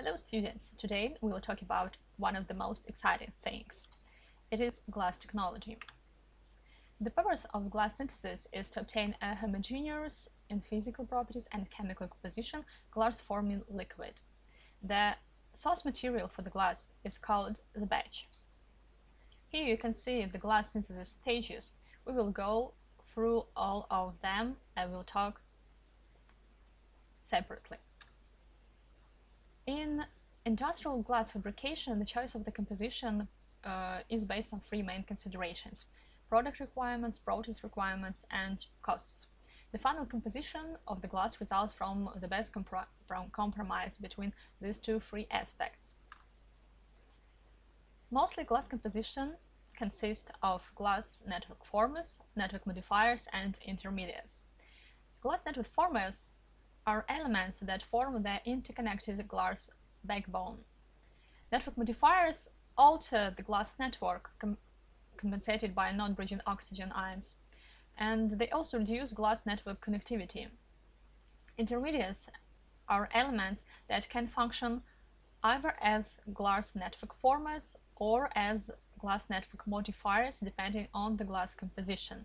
Hello students, today we will talk about one of the most exciting things. It is glass technology. The purpose of glass synthesis is to obtain a homogeneous in physical properties and chemical composition glass-forming liquid. The source material for the glass is called the batch. Here you can see the glass synthesis stages. We will go through all of them and we'll talk separately. In industrial glass fabrication, the choice of the composition uh, is based on three main considerations product requirements, process requirements, and costs. The final composition of the glass results from the best from compromise between these two three aspects. Mostly glass composition consists of glass network formers, network modifiers, and intermediates. Glass network formers are elements that form the interconnected glass backbone. Network modifiers alter the glass network com compensated by non-bridging oxygen ions, and they also reduce glass network connectivity. Intermediates are elements that can function either as glass network formers or as glass network modifiers depending on the glass composition.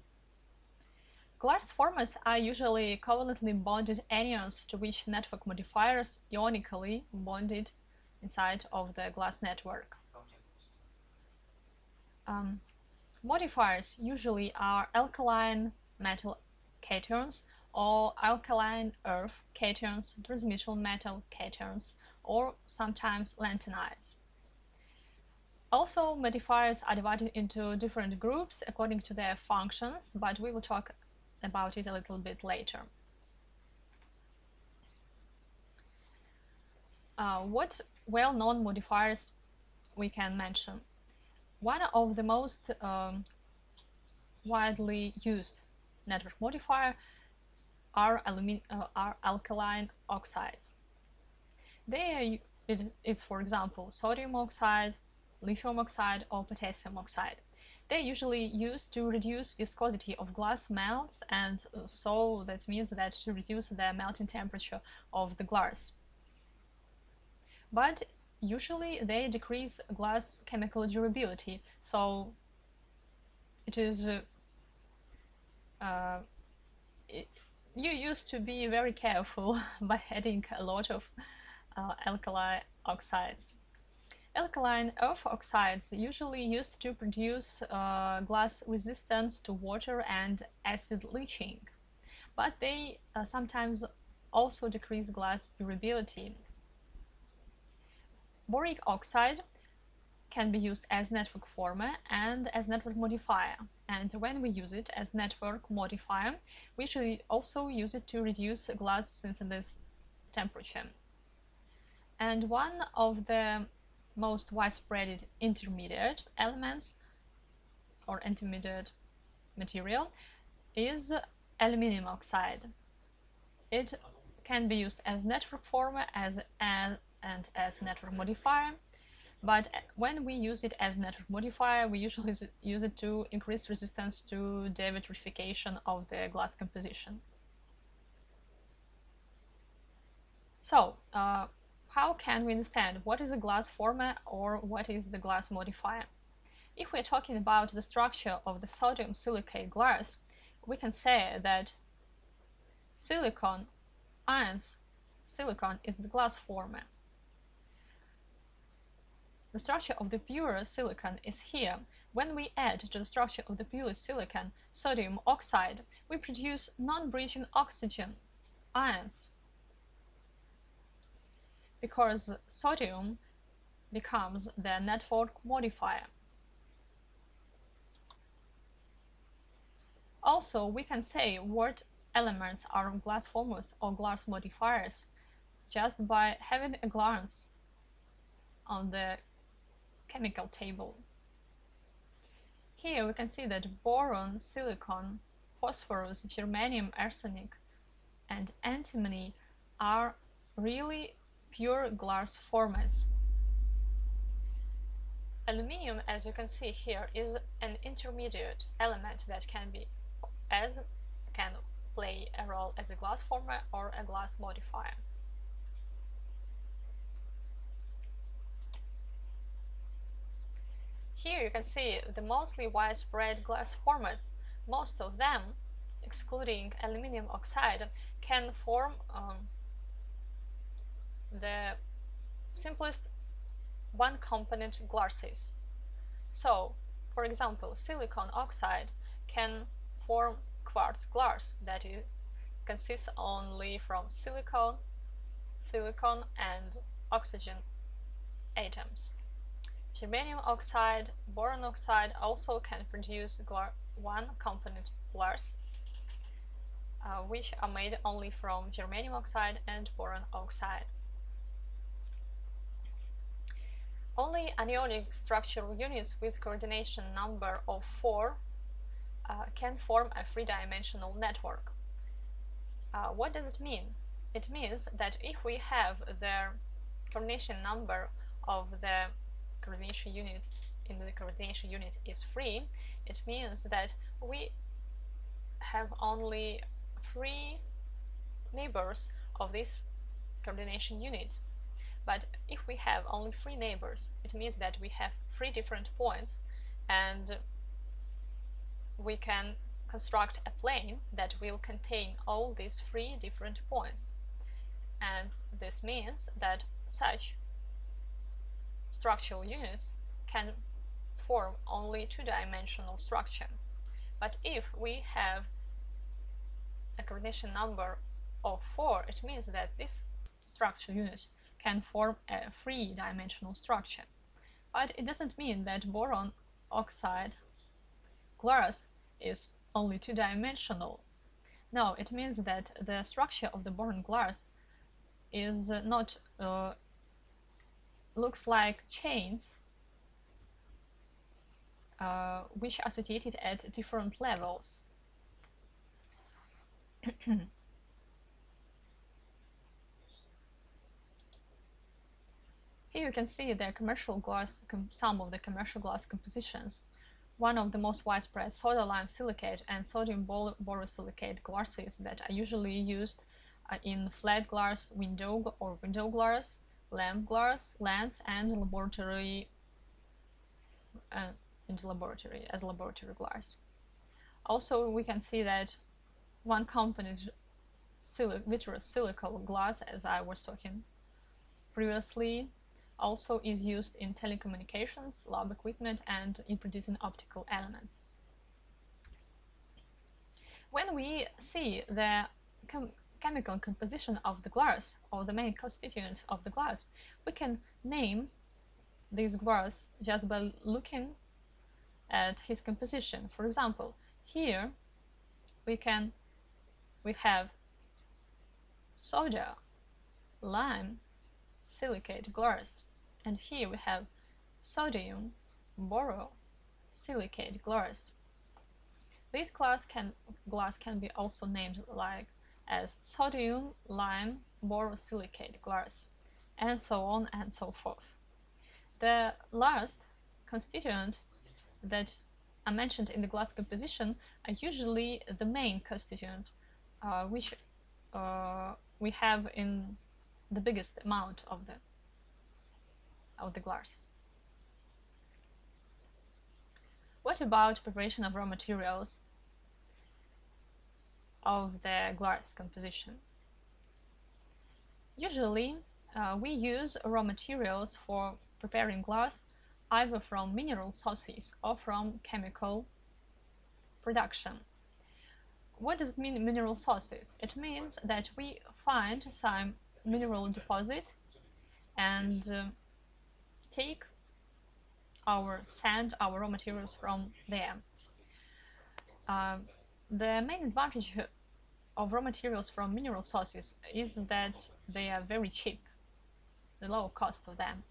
Glass formers are usually covalently bonded anions to which network modifiers ionically bonded inside of the glass network. Um, modifiers usually are alkaline metal cations or alkaline earth cations, transition metal cations, or sometimes lanthanides. Also, modifiers are divided into different groups according to their functions, but we will talk about it a little bit later. Uh, what well-known modifiers we can mention? One of the most um, widely used network modifier are, uh, are alkaline oxides. They are, it, it's for example sodium oxide, lithium oxide or potassium oxide. They're usually used to reduce viscosity of glass melts and uh, so that means that to reduce the melting temperature of the glass. But usually they decrease glass chemical durability, so it is uh, uh, it, you used to be very careful by adding a lot of uh, alkali oxides. Alkaline earth oxides usually used to produce uh, glass resistance to water and acid leaching, but they uh, sometimes also decrease glass durability. Boric oxide can be used as network former and as network modifier. And when we use it as network modifier, we should also use it to reduce glass synthesis temperature. And one of the most widespread intermediate elements or intermediate material is aluminium oxide. It can be used as network former as, as and as network modifier, but when we use it as network modifier, we usually use it to increase resistance to devitrification of the glass composition. So, uh, how can we understand what is a glass former or what is the glass modifier? If we're talking about the structure of the sodium silicate glass, we can say that silicon ions, silicon is the glass former. The structure of the pure silicon is here. When we add to the structure of the pure silicon sodium oxide, we produce non-bridging oxygen ions because sodium becomes the network modifier. Also, we can say what elements are glass formers or glass modifiers just by having a glance on the chemical table. Here we can see that boron, silicon, phosphorus, germanium, arsenic, and antimony are really pure glass formers. Aluminium, as you can see here, is an intermediate element that can be as can play a role as a glass former or a glass modifier. Here you can see the mostly widespread glass formers. Most of them, excluding aluminium oxide, can form um, the simplest one component glasses. So, for example, silicon oxide can form quartz glass that is, consists only from silicon, silicon and oxygen atoms. Germanium oxide, boron oxide also can produce one component glass, uh, which are made only from germanium oxide and boron oxide. Only anionic structural units with coordination number of 4 uh, can form a three-dimensional network. Uh, what does it mean? It means that if we have the coordination number of the coordination unit in the coordination unit is 3, it means that we have only three neighbors of this coordination unit. But if we have only three neighbors, it means that we have three different points and we can construct a plane that will contain all these three different points. And this means that such structural units can form only two-dimensional structure. But if we have a coordination number of 4, it means that this structural unit can form a three-dimensional structure. But it doesn't mean that boron oxide glass is only two-dimensional. No, it means that the structure of the boron glass is not uh, looks like chains uh, which are situated at different levels. Here you can see commercial glass, some of the commercial glass compositions. One of the most widespread soda lime silicate and sodium borosilicate glasses that are usually used uh, in flat glass window or window glass, lamp glass, lens, and laboratory uh, laboratory as laboratory glass. Also, we can see that one component vitreous silica glass, as I was talking previously, also is used in telecommunications, lab equipment, and in producing optical elements. When we see the chem chemical composition of the glass, or the main constituents of the glass, we can name this glass just by looking at his composition. For example, here we can we have soda, lime, silicate glass and here we have sodium borosilicate glass. This glass can, glass can be also named like as sodium lime borosilicate glass and so on and so forth. The last constituent that I mentioned in the glass composition are usually the main constituent uh, which uh, we have in the biggest amount of the of the glass. What about preparation of raw materials of the glass composition? Usually, uh, we use raw materials for preparing glass either from mineral sources or from chemical production. What does it mean mineral sources? It means that we find some mineral deposit and uh, take our sand, our raw materials from there. Uh, the main advantage of raw materials from mineral sources is that they are very cheap, the low cost of them.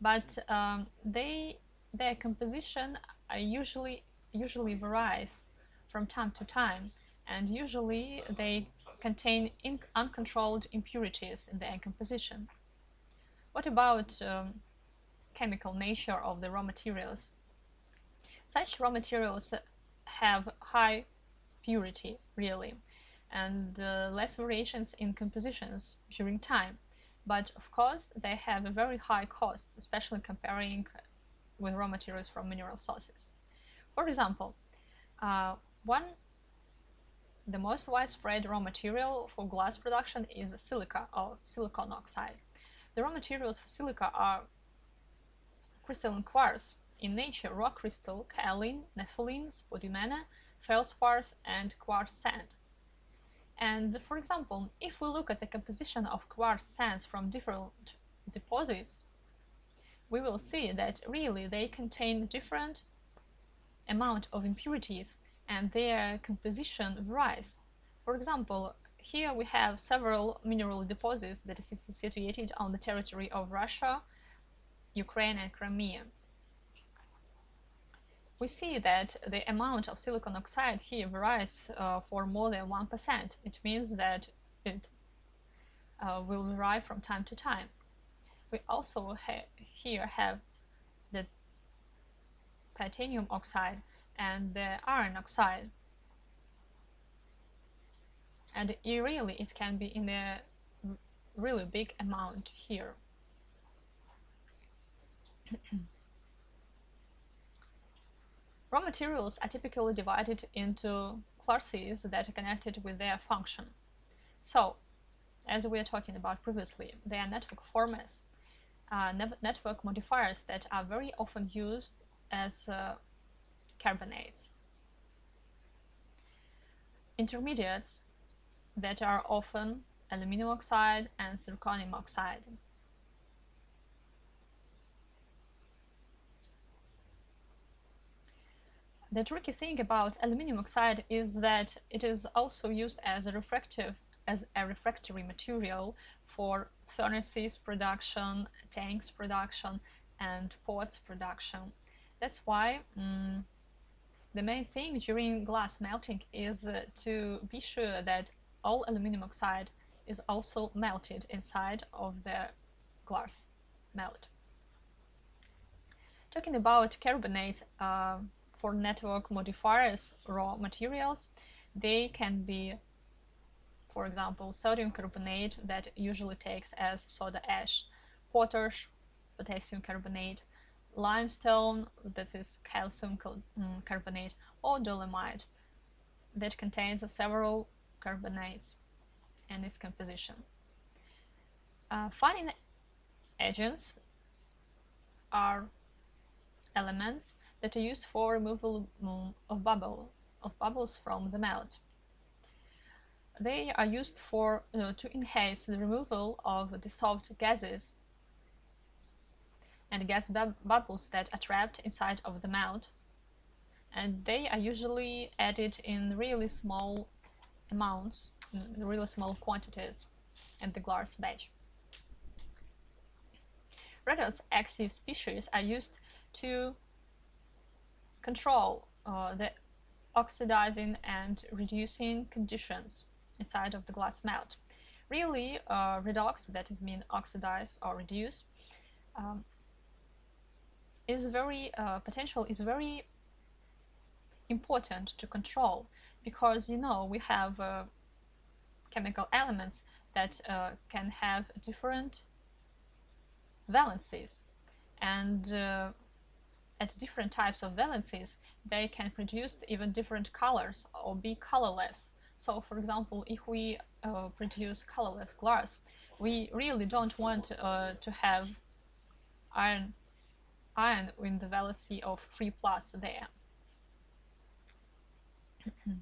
But um, they, their composition usually usually varies from time to time, and usually they contain uncontrolled impurities in their composition. What about um, chemical nature of the raw materials. Such raw materials have high purity, really, and uh, less variations in compositions during time. But of course, they have a very high cost, especially comparing with raw materials from mineral sources. For example, uh, one the most widespread raw material for glass production is silica or silicon oxide. The raw materials for silica are crystalline quartz, in nature rock crystal, kaolin, nepheline, spodumena, feldspars, and quartz sand. And for example, if we look at the composition of quartz sands from different deposits, we will see that really they contain different amount of impurities and their composition varies. For example, here we have several mineral deposits that are situated on the territory of Russia, Ukraine and Crimea. We see that the amount of silicon oxide here varies uh, for more than 1%. It means that it uh, will vary from time to time. We also ha here have the titanium oxide and the iron oxide. And it really it can be in a really big amount here. Raw materials are typically divided into classes that are connected with their function. So, as we were talking about previously, they are network formers, uh, network modifiers that are very often used as uh, carbonates. Intermediates that are often aluminum oxide and zirconium oxide. The tricky thing about aluminum oxide is that it is also used as a refractive as a refractory material for furnaces production, tanks production, and pots production. That's why um, the main thing during glass melting is uh, to be sure that all aluminum oxide is also melted inside of the glass melt. Talking about carbonates uh, for network modifiers raw materials, they can be, for example, sodium carbonate that usually takes as soda ash, potash, potassium carbonate, limestone that is calcium mm, carbonate or dolomite that contains several carbonates in its composition. Uh, agents are elements that are used for removal of bubble of bubbles from the melt. They are used for to enhance the removal of dissolved gases and gas bu bubbles that are trapped inside of the mount. And they are usually added in really small amounts, really small quantities in the glass batch. Redox active species are used to control uh, the oxidizing and reducing conditions inside of the glass melt. Really, uh, redox, that is mean oxidize or reduce, um, is very uh, potential is very important to control because you know we have uh, chemical elements that uh, can have different valencies and uh, at different types of valencies they can produce even different colors or be colorless so for example if we uh, produce colorless glass we really don't want uh, to have iron iron in the valency of 3 plus there.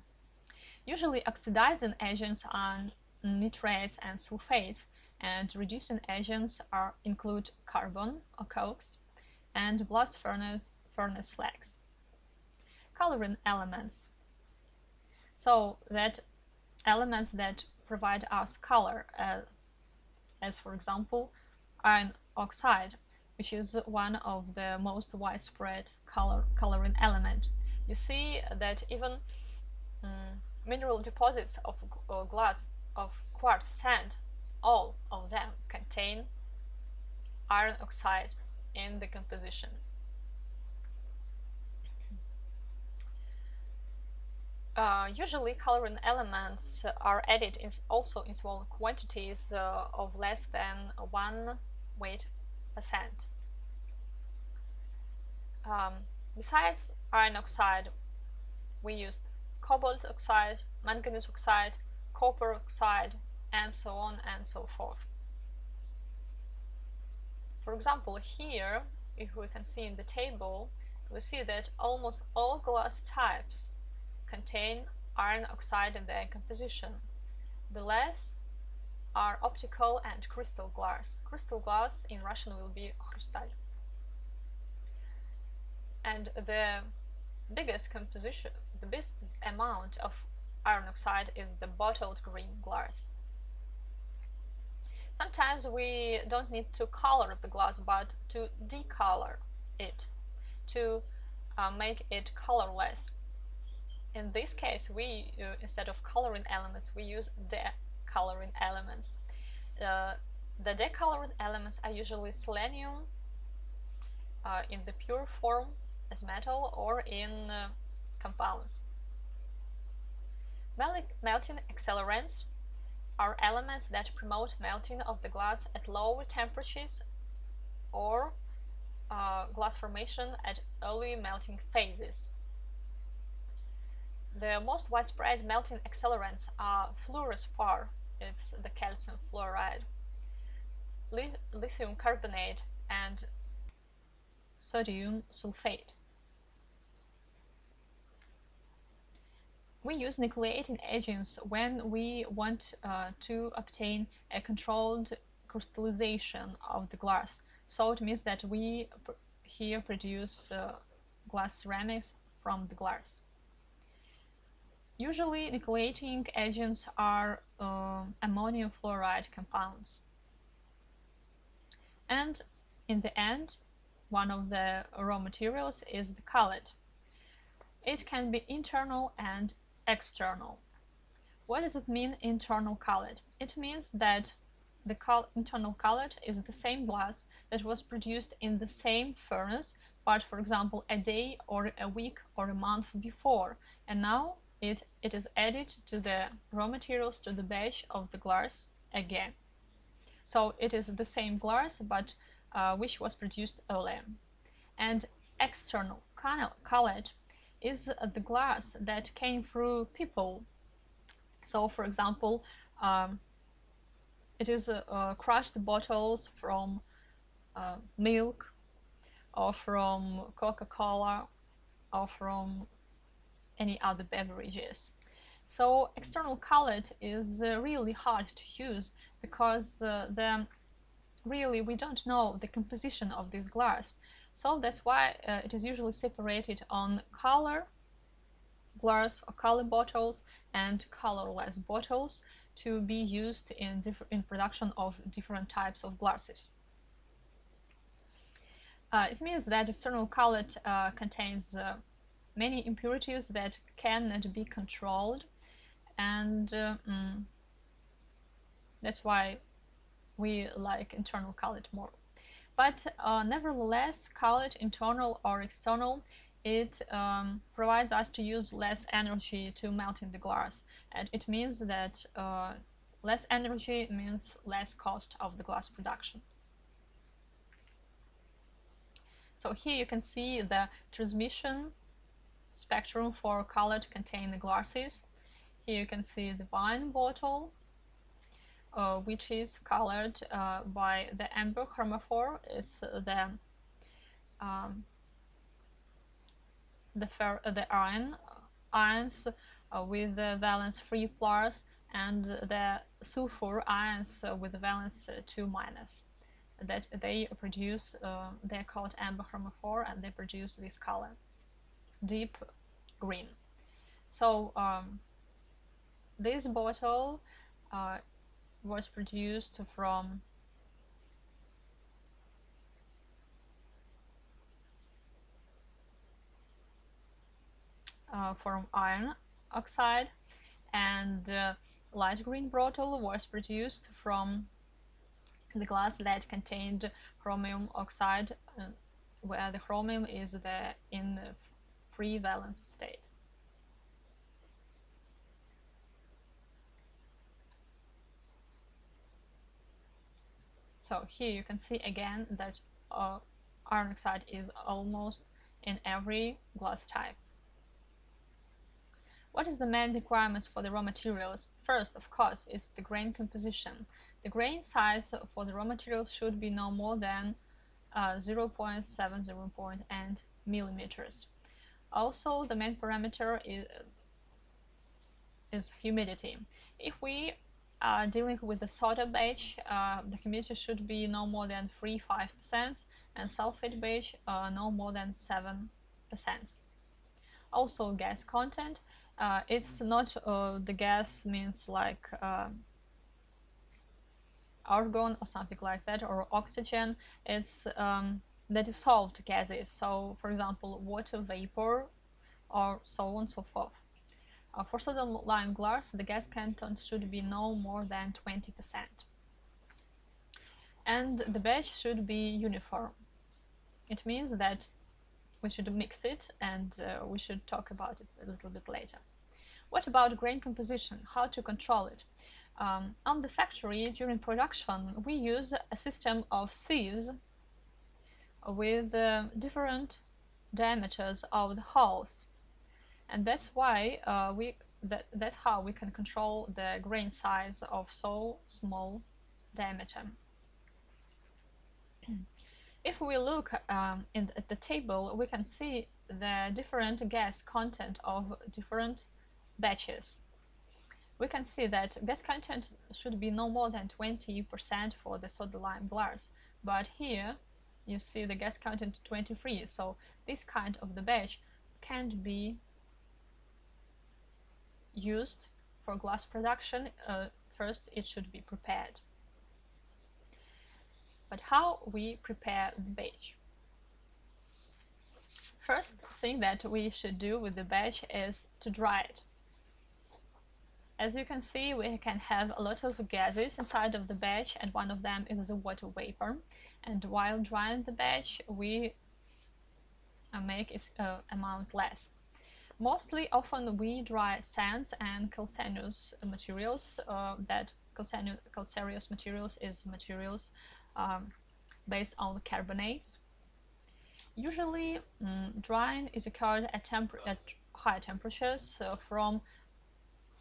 Usually oxidizing agents are nitrates and sulfates and reducing agents are include carbon or cokes and blast furnace, furnace slags. Coloring elements. So that elements that provide us color uh, as for example iron oxide which is one of the most widespread color coloring element. You see that even um, mineral deposits of uh, glass of quartz sand, all of them contain iron oxide in the composition. Uh, usually coloring elements are added in also in small quantities uh, of less than one weight percent. Um, besides iron oxide, we used cobalt oxide, manganese oxide, copper oxide, and so on and so forth. For example, here, if we can see in the table, we see that almost all glass types contain iron oxide in their composition. The less are optical and crystal glass. Crystal glass in Russian will be хрусталь. And the biggest composition, the biggest amount of iron oxide is the bottled green glass. Sometimes we don't need to color the glass but to decolor it, to uh, make it colorless. In this case, we, uh, instead of coloring elements, we use decoloring elements. Uh, the decoloring elements are usually selenium uh, in the pure form as metal or in uh, compounds. Melting accelerants are elements that promote melting of the glass at lower temperatures or uh, glass formation at early melting phases. The most widespread melting accelerants are fluorspar, it's the calcium fluoride, lithium carbonate, and sodium sulfate. We use nucleating agents when we want uh, to obtain a controlled crystallization of the glass. So it means that we here produce uh, glass ceramics from the glass. Usually nucleating agents are uh, ammonium fluoride compounds. And in the end, one of the raw materials is the cullet. It can be internal and external. What does it mean internal cullet? It means that the internal cullet is the same glass that was produced in the same furnace, but for example a day or a week or a month before, and now it, it is added to the raw materials to the batch of the glass again. So it is the same glass, but uh, which was produced earlier. And external cullet is the glass that came through people. So, for example, um, it is uh, uh, crushed bottles from uh, milk or from Coca-Cola or from any other beverages. So external cullet is uh, really hard to use because uh, the really we don't know the composition of this glass. So that's why uh, it is usually separated on color glass or color bottles and colorless bottles to be used in, in production of different types of glasses. Uh, it means that external cullet uh, contains uh, many impurities that cannot be controlled and uh, mm, that's why we like internal cullet more but uh, nevertheless cullet internal or external it um, provides us to use less energy to melting the glass. And it means that uh, less energy means less cost of the glass production. So here you can see the transmission spectrum for cullet contained glasses. Here you can see the wine bottle uh, which is colored uh, by the amber chromophore. It's the um, the, fer the iron ions uh, with the valence 3 plus and the sulfur ions with valence 2 minus that they produce uh, they're called amber chromophore and they produce this color deep green so um, this bottle uh, was produced from uh, from iron oxide and uh, light green bottle was produced from the glass that contained chromium oxide uh, where the chromium is the in the free valence state. So here you can see again that uh, iron oxide is almost in every glass type. What is the main requirements for the raw materials? First, of course, is the grain composition. The grain size for the raw materials should be no more than uh, 0.70 millimeters. Also, the main parameter is, is humidity. If we are dealing with the soda beige, uh, the humidity should be no more than 3-5% and sulfate beige uh, no more than 7%. Also, gas content uh, it's not uh, the gas means like uh, argon or something like that or oxygen. It's um, the dissolved gases. So for example water vapor or so on and so forth uh, for sodium lime glass the gas content should be no more than 20% and the batch should be uniform it means that we should mix it and uh, we should talk about it a little bit later. What about grain composition? How to control it? Um, on the factory during production we use a system of sieves with uh, different diameters of the holes and that's why uh, we that, that's how we can control the grain size of so small diameter. If we look um, in, at the table, we can see the different gas content of different batches. We can see that gas content should be no more than 20% for the soda lime glass, but here you see the gas content 23, so this kind of the batch can't be used for glass production. Uh, first, it should be prepared. But how we prepare the batch? First thing that we should do with the batch is to dry it. As you can see, we can have a lot of gases inside of the batch and one of them is a water vapor. And while drying the batch, we uh, make its uh, amount less. Mostly often we dry sands and calcareous materials uh, that calcareous materials is materials um, based on carbonates. Usually, um, drying is occurred at, at high temperatures, from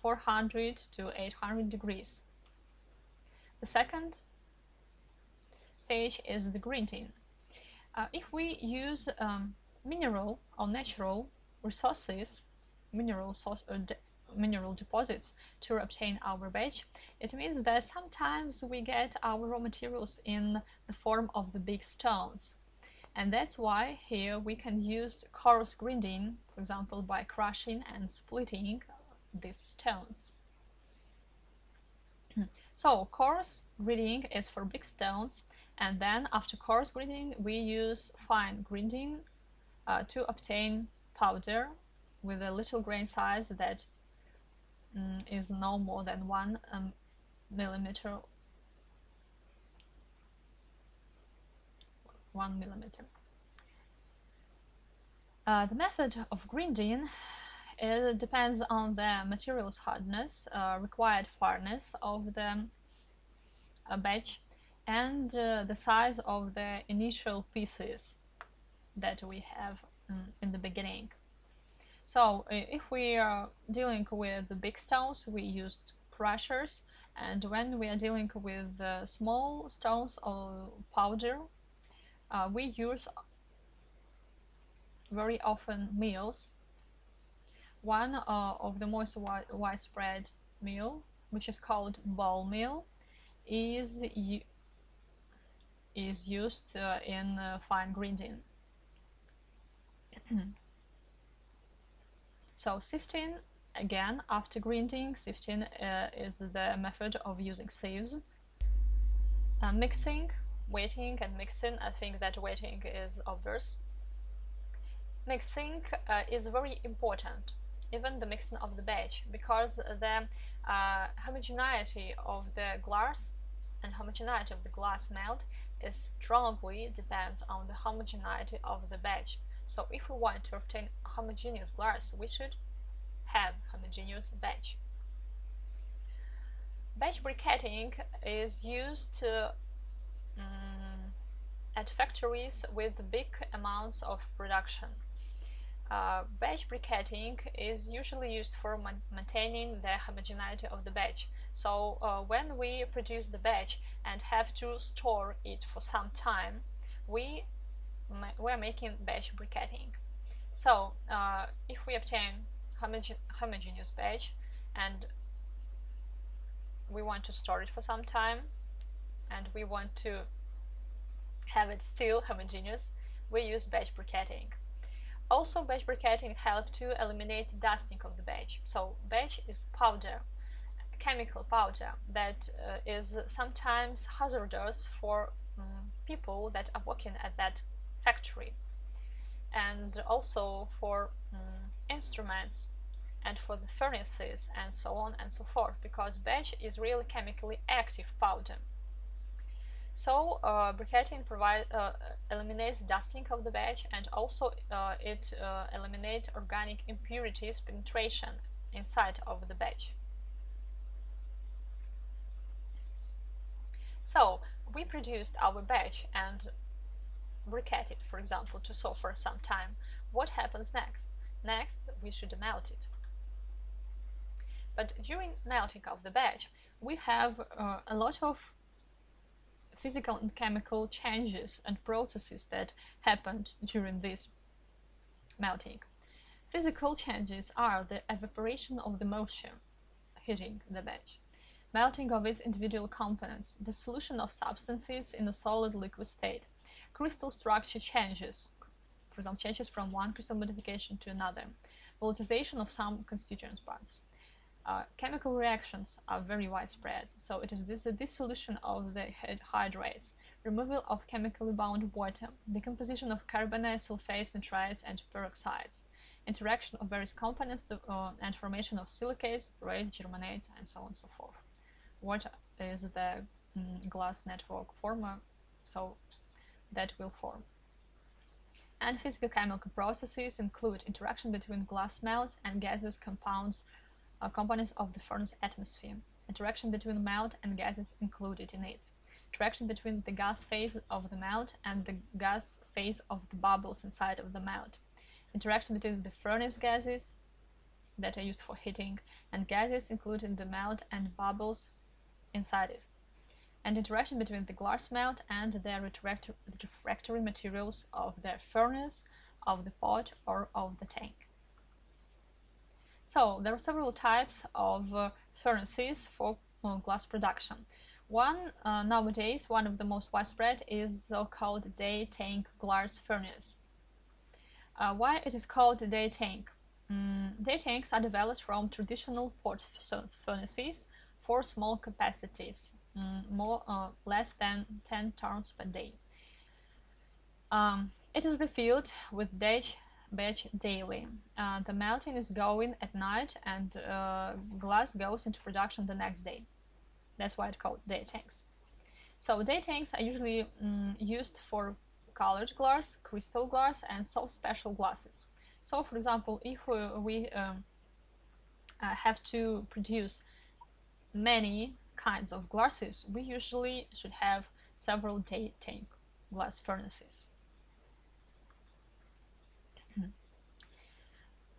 400 to 800 degrees. The second stage is the grinding. Uh, if we use um, mineral or natural resources, mineral source, uh, mineral deposits to obtain our batch, it means that sometimes we get our raw materials in the form of the big stones. And that's why here we can use coarse grinding, for example, by crushing and splitting these stones. so coarse grinding is for big stones and then after coarse grinding we use fine grinding uh, to obtain powder with a little grain size that um, is no more than one um, millimeter one millimeter. Uh, the method of grinding it depends on the material's hardness, uh, required firmness of the uh, batch, and uh, the size of the initial pieces that we have in the beginning. So if we are dealing with the big stones, we use crushers, and when we are dealing with the small stones or powder, uh, we use very often mills. One uh, of the most wi widespread mill, which is called ball mill, is is used uh, in uh, fine grinding. So sifting, again, after grinding, sifting uh, is the method of using sieves. Uh, mixing, wetting and mixing, I think that wetting is obvious. Mixing uh, is very important, even the mixing of the batch, because the uh, homogeneity of the glass and homogeneity of the glass melt is strongly depends on the homogeneity of the batch. So if we want to obtain homogeneous glass, we should have homogeneous batch. Batch briquetting is used um, at factories with big amounts of production. Uh, batch briquetting is usually used for maintaining the homogeneity of the batch. So uh, when we produce the batch and have to store it for some time, we we're making batch briquetting. So uh, if we obtain homogen homogeneous batch and we want to store it for some time and we want to have it still homogeneous, we use batch briquetting. Also, batch briquetting helps to eliminate dusting of the batch. So, batch is powder, chemical powder that uh, is sometimes hazardous for um, people that are working at that factory and also for um, instruments and for the furnaces and so on and so forth because batch is really chemically active powder. So uh, briquetting provide, uh, eliminates dusting of the batch and also uh, it uh, eliminates organic impurities penetration inside of the batch. So we produced our batch and briquette it, for example, to sew for some time. What happens next? Next, we should melt it. But during melting of the batch, we have uh, a lot of physical and chemical changes and processes that happened during this melting. Physical changes are the evaporation of the moisture hitting the batch, melting of its individual components, the solution of substances in a solid liquid state, crystal structure changes, for example, changes from one crystal modification to another, volatilization of some constituent parts. Uh, chemical reactions are very widespread, so it is this the dissolution of the hydrates, removal of chemically bound water, decomposition of carbonate, sulfates, nitrites, and peroxides, interaction of various components to, uh, and formation of silicates, rays, germanates, and so on and so forth. Water is the mm, glass network former, so that will form. And physical-chemical processes include interaction between glass melt and gaseous compounds uh, components of the furnace atmosphere, interaction between melt and gases included in it, interaction between the gas phase of the melt and the gas phase of the bubbles inside of the melt, interaction between the furnace gases that are used for heating and gases including the melt and bubbles inside it and interaction between the glass melt and the refractory materials of the furnace, of the pot, or of the tank. So there are several types of uh, furnaces for uh, glass production. One uh, nowadays, one of the most widespread is so-called day tank glass furnace. Uh, why it is called day tank? Mm, day tanks are developed from traditional pot furnaces for small capacities um, more uh, less than 10 tons per day. Um, it is refilled with batch, batch daily. Uh, the melting is going at night and uh, glass goes into production the next day. That's why it's called day tanks. So day tanks are usually um, used for colored glass, crystal glass, and soft special glasses. So, for example, if we, we um, uh, have to produce many kinds of glasses, we usually should have several day tank glass furnaces.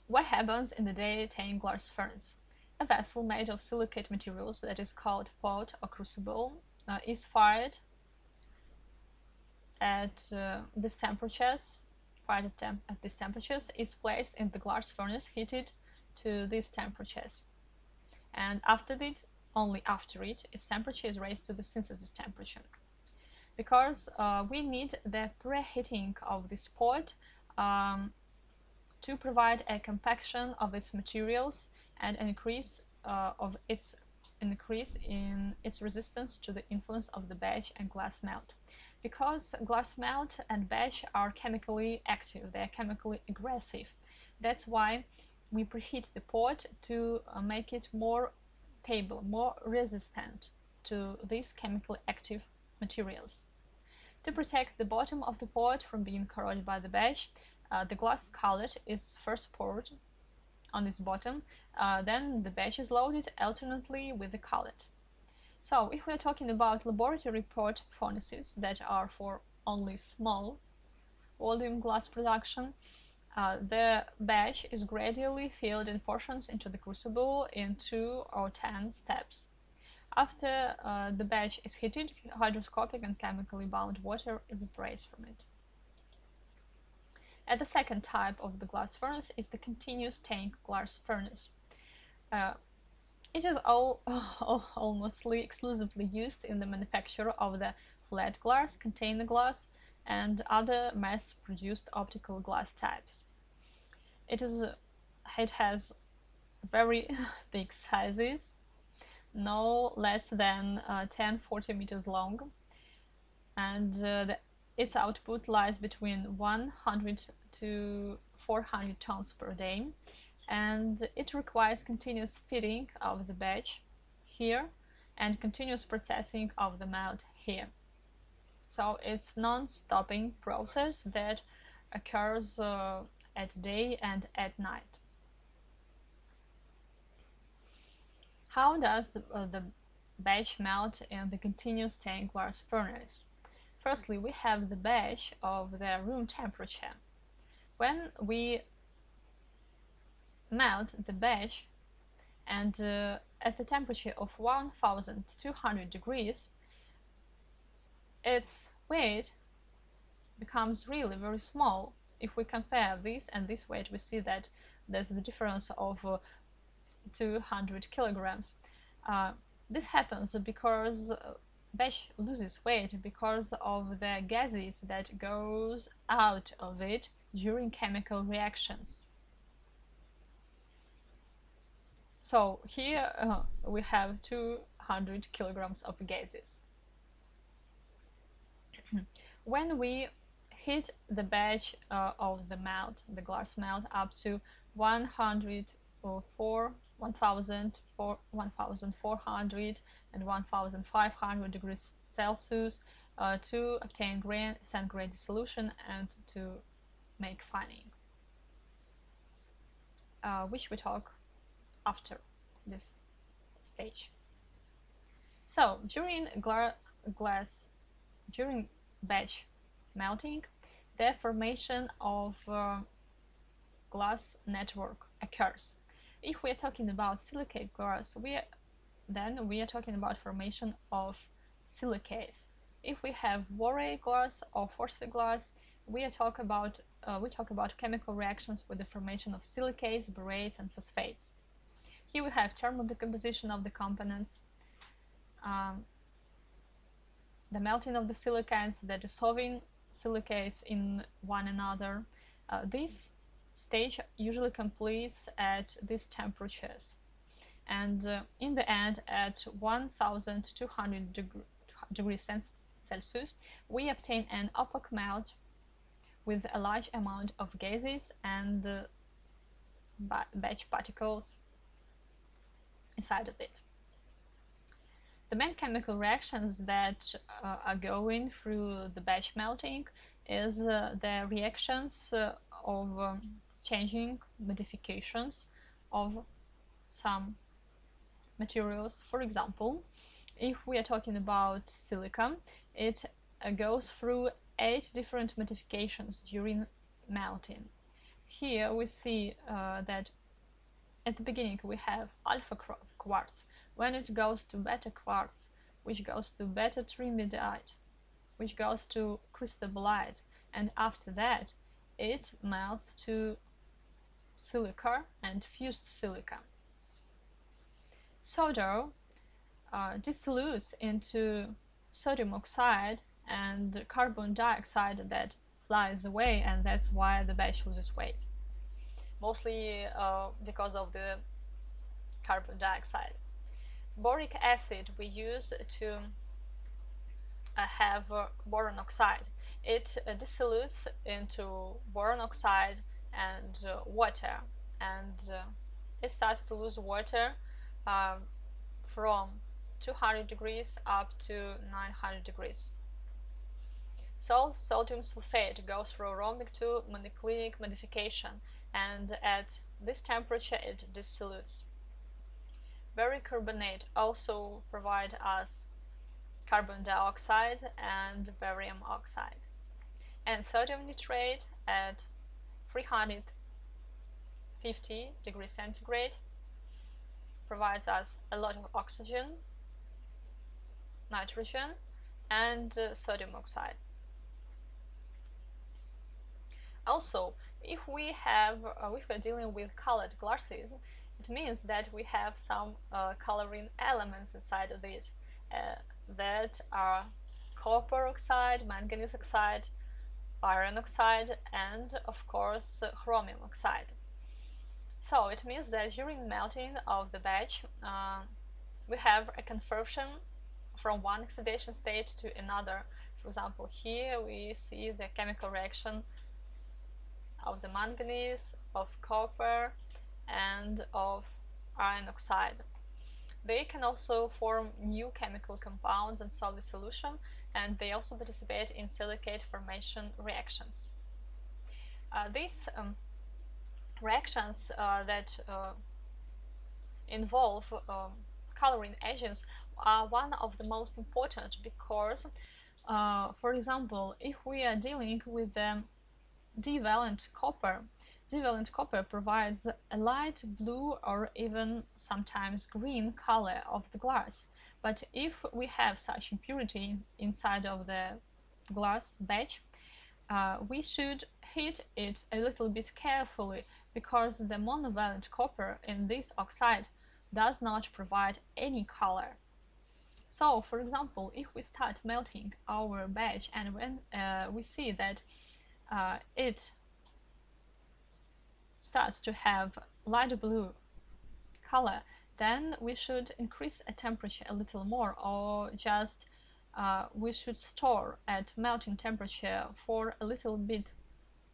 what happens in the day tank glass furnace? A vessel made of silicate materials that is called pot or crucible uh, is fired at uh, these temperatures, fired at, at these temperatures, is placed in the glass furnace heated to these temperatures. And after it, only after it, its temperature is raised to the synthesis temperature. Because uh, we need the preheating of this pot um, to provide a compaction of its materials and an increase uh, of its increase in its resistance to the influence of the batch and glass melt. Because glass melt and batch are chemically active, they are chemically aggressive. That's why we preheat the pot to uh, make it more stable, more resistant to these chemically active materials. To protect the bottom of the pot from being corroded by the batch, uh, the glass cullet is first poured on its bottom, uh, then the batch is loaded alternately with the cullet. So if we are talking about laboratory pot furnaces that are for only small volume glass production, Uh, the batch is gradually filled in portions into the crucible in two or ten steps. After uh, the batch is heated, hygroscopic and chemically bound water evaporates from it. And the second type of the glass furnace is the continuous tank glass furnace. Uh, it is all, exclusively used in the manufacture of the flat glass, container glass, and other mass-produced optical glass types. It is it has very big sizes, no less than uh, 10 40 meters long, and uh, the, its output lies between 100 to 400 tons per day, and it requires continuous feeding of the batch here and continuous processing of the melt here. So it's non-stopping process that occurs uh, at day and at night. How does uh, the batch melt in the continuous tank glass furnace? Firstly, we have the batch of the room temperature. When we melt the batch and uh, at the temperature of 1200 degrees, its weight becomes really very small. If we compare this and this weight, we see that there's the difference of uh, 200 kilograms. Uh, this happens because batch loses weight because of the gases that goes out of it during chemical reactions. So here uh, we have 200 kilograms of gases. When we heat the batch uh, of the melt, the glass melt, up to 104, 1400 and 1500 degrees Celsius uh, to obtain grain grade solution and to make fining, uh, which we talk after this stage. So during gla glass, during batch melting, the formation of uh, glass network occurs. If we are talking about silicate glass, we are, then we are talking about formation of silicates. If we have borate glass or phosphate glass, we talk about uh, we talk about chemical reactions with the formation of silicates, borates, and phosphates. Here we have thermal decomposition of the components, um, the melting of the silicates, the dissolving silicates in one another. Uh, this stage usually completes at these temperatures and uh, in the end at 1200 deg degrees Celsius we obtain an opaque melt with a large amount of gases and uh, batch particles inside of it. The main chemical reactions that uh, are going through the batch melting is uh, the reactions uh, of um, changing modifications of some materials. For example, if we are talking about silicon, it uh, goes through eight different modifications during melting. Here we see uh, that at the beginning we have alpha quartz, when it goes to beta quartz, which goes to beta tridymite, which goes to cristobalite, and after that it melts to silica and fused silica. Soda uh, dissolutes into sodium oxide and carbon dioxide that flies away and that's why the batch loses weight. Mostly uh, because of the carbon dioxide boric acid we use to uh, have uh, boron oxide. It uh, dissolutes into boron oxide and water and it starts to lose water um, from 200 degrees up to 900 degrees. So sodium sulfate goes through rhombic to monoclinic modification and at this temperature it dissolutes. Barium carbonate also provide us carbon dioxide and barium oxide. And sodium nitrate at 350 degrees centigrade provides us a lot of oxygen, nitrogen and uh, sodium oxide. Also, if we have, uh, if we're dealing with colored glasses, it means that we have some uh, coloring elements inside of it uh, that are copper oxide, manganese oxide, iron oxide, and of course chromium oxide. So it means that during melting of the batch, uh, we have a conversion from one oxidation state to another. For example, here we see the chemical reaction of the manganese, of copper, and of iron oxide. They can also form new chemical compounds in solid solution and they also participate in silicate formation reactions. Uh, these um, reactions uh, that uh, involve um, coloring agents are one of the most important because, uh, for example, if we are dealing with the divalent copper, divalent copper provides a light blue or even sometimes green color of the glass. But if we have such impurity inside of the glass batch, uh, we should heat it a little bit carefully because the monovalent copper in this oxide does not provide any color. So, for example, if we start melting our batch and when uh, we see that uh, it starts to have light blue color, then we should increase a temperature a little more or just uh, we should store at melting temperature for a little bit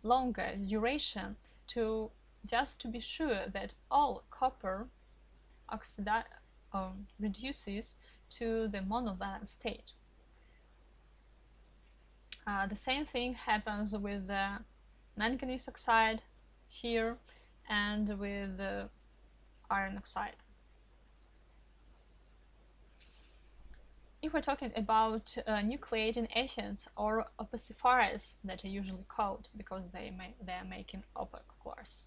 longer duration to just to be sure that all copper oxida um, reduces to the monovalent state. Uh, the same thing happens with the manganese oxide here and with iron oxide. If we're talking about uh, nucleating agents or opacifiers that are usually called because they, they are making opaque glass,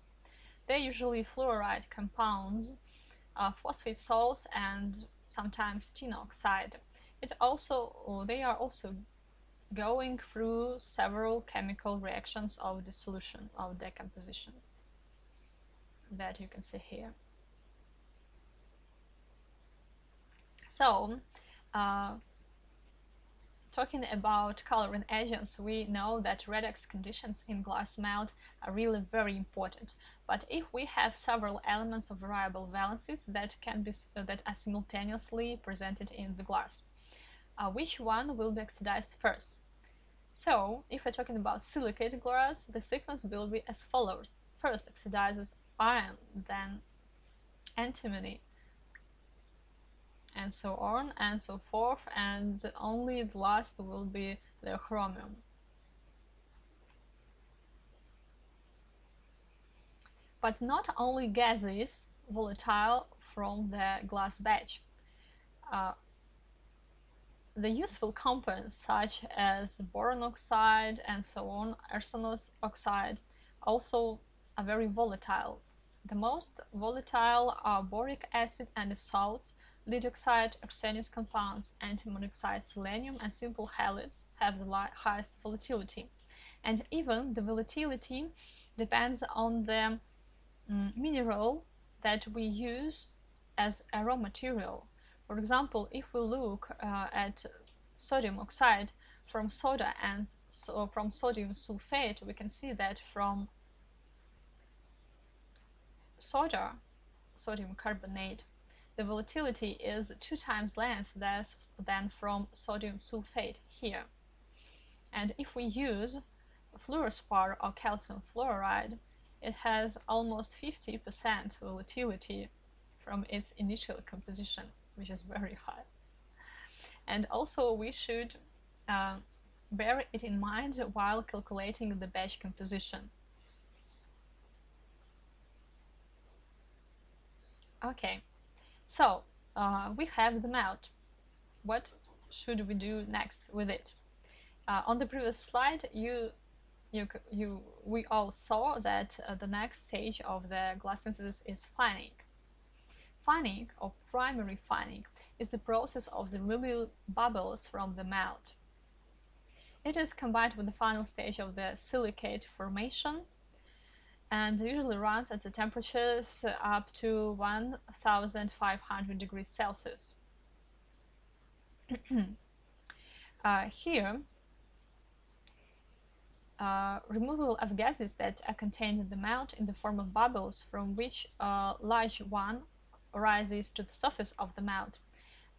they're usually fluoride compounds, uh, phosphate salts, and sometimes tin oxide. It also they are also going through several chemical reactions of dissolution of decomposition that you can see here. So, uh, talking about coloring agents, we know that redox conditions in glass melt are really very important. But if we have several elements of variable valencies that can be uh, that are simultaneously presented in the glass, uh, which one will be oxidized first? So, if we're talking about silicate glass, the sequence will be as follows. First oxidizes iron, then antimony, and so on and so forth, and only the last will be the chromium. But not only gases volatile from the glass batch. Uh, the useful compounds such as boron oxide and so on, arsenic oxide, also are very volatile. The most volatile are boric acid and salts, lead oxide, arsenic compounds, antimony oxide, selenium, and simple halides have the highest volatility. And even the volatility depends on the um, mineral that we use as a raw material. For example, if we look uh, at sodium oxide from soda and so from sodium sulfate, we can see that from soda, sodium carbonate, the volatility is two times less than from sodium sulfate here. And if we use fluorspar or calcium fluoride, it has almost 50% volatility from its initial composition which is very high. And also we should uh, bear it in mind while calculating the batch composition. Okay, so uh, we have the melt. What should we do next with it? Uh, on the previous slide, you you, you, we all saw that uh, the next stage of the glass synthesis is fining. Fining, or primary fining, is the process of the removing bubbles from the melt. It is combined with the final stage of the silicate formation and usually runs at the temperatures up to 1500 degrees Celsius. uh, here, uh, removal of gases that are contained in the melt in the form of bubbles from which a large one rises to the surface of the melt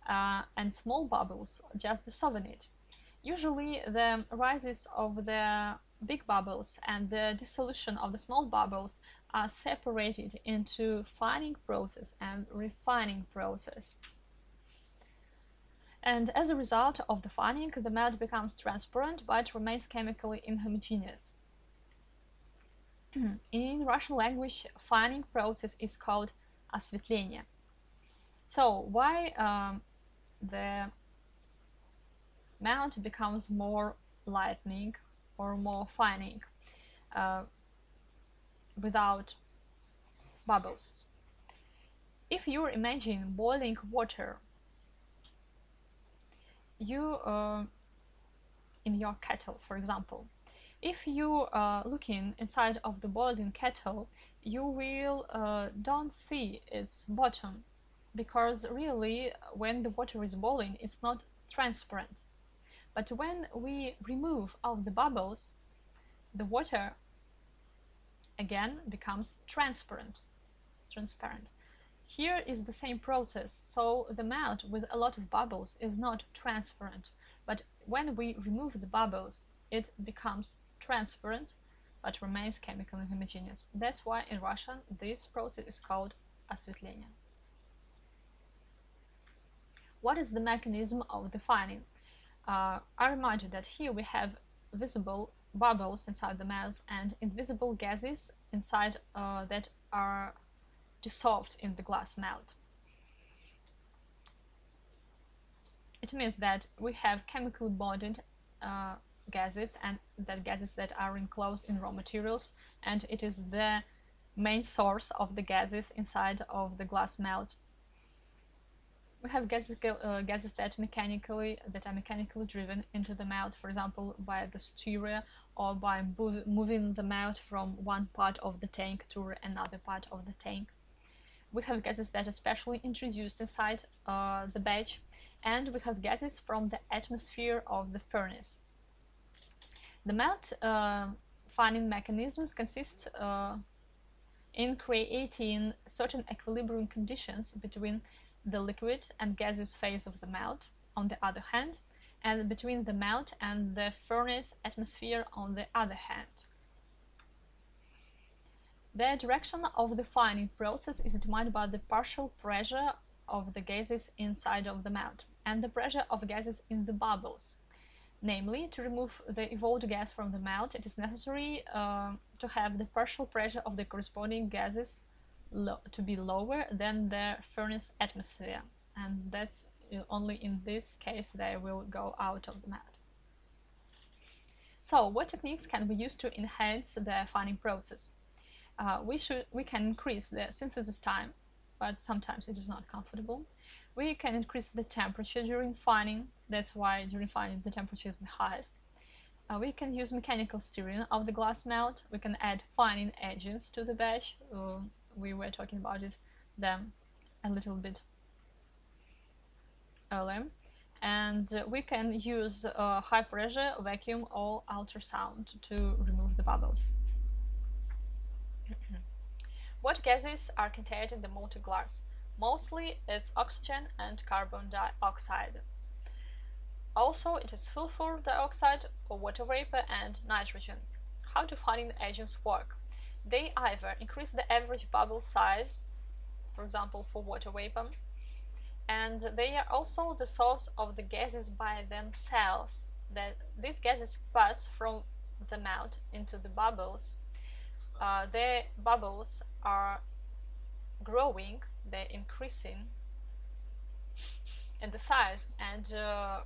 uh, and small bubbles just dissolving it. Usually the rises of the big bubbles and the dissolution of the small bubbles are separated into fining process and refining process. And as a result of the fining, the melt becomes transparent but remains chemically inhomogeneous. In Russian language, fining process is called осветление. So why um, the melt becomes more lightening or more fining uh, without bubbles. If you imagine boiling water, you uh, in your kettle, for example, if you are uh, looking inside of the boiling kettle, you will uh, don't see its bottom because really when the water is boiling, it's not transparent. But when we remove all the bubbles, the water again becomes transparent. Transparent. Here is the same process, so the melt with a lot of bubbles is not transparent, but when we remove the bubbles, it becomes transparent, but remains chemically homogeneous. That's why in Russian this process is called осветление. What is the mechanism of the fining? Uh, I remind you that here we have visible bubbles inside the melt and invisible gases inside uh, that are dissolved in the glass melt. It means that we have chemically bonded uh, gases and that gases that are enclosed in raw materials and it is the main source of the gases inside of the glass melt we have gases, uh, gases that mechanically that are mechanically driven into the melt, for example, by the stirrer or by moving the melt from one part of the tank to another part of the tank. We have gases that are specially introduced inside uh, the batch, and we have gases from the atmosphere of the furnace. The melt uh, fining mechanisms consist uh, in creating certain equilibrium conditions between the liquid and gaseous phase of the melt on the other hand, and between the melt and the furnace atmosphere on the other hand. The direction of the fining process is determined by the partial pressure of the gases inside of the melt and the pressure of gases in the bubbles. Namely, to remove the evolved gas from the melt, it is necessary uh, to have the partial pressure of the corresponding gases to be lower than the furnace atmosphere and that's uh, only in this case they will go out of the melt. So what techniques can we use to enhance the fining process? Uh, we should we can increase the synthesis time, but sometimes it is not comfortable. We can increase the temperature during fining. That's why during fining the temperature is the highest. Uh, we can use mechanical stirring of the glass melt. We can add fining agents to the batch. Uh, we were talking about it then a little bit earlier and uh, we can use uh, high pressure vacuum or ultrasound to remove the bubbles. what gases are contained in the molten glass? Mostly it's oxygen and carbon dioxide. Also it is sulfur dioxide, or water vapor and nitrogen. How do fining agents work? They either increase the average bubble size, for example for water vapor, and they are also the source of the gases by themselves. That these gases pass from the mouth into the bubbles. Uh, the bubbles are growing, they're increasing in the size, and uh,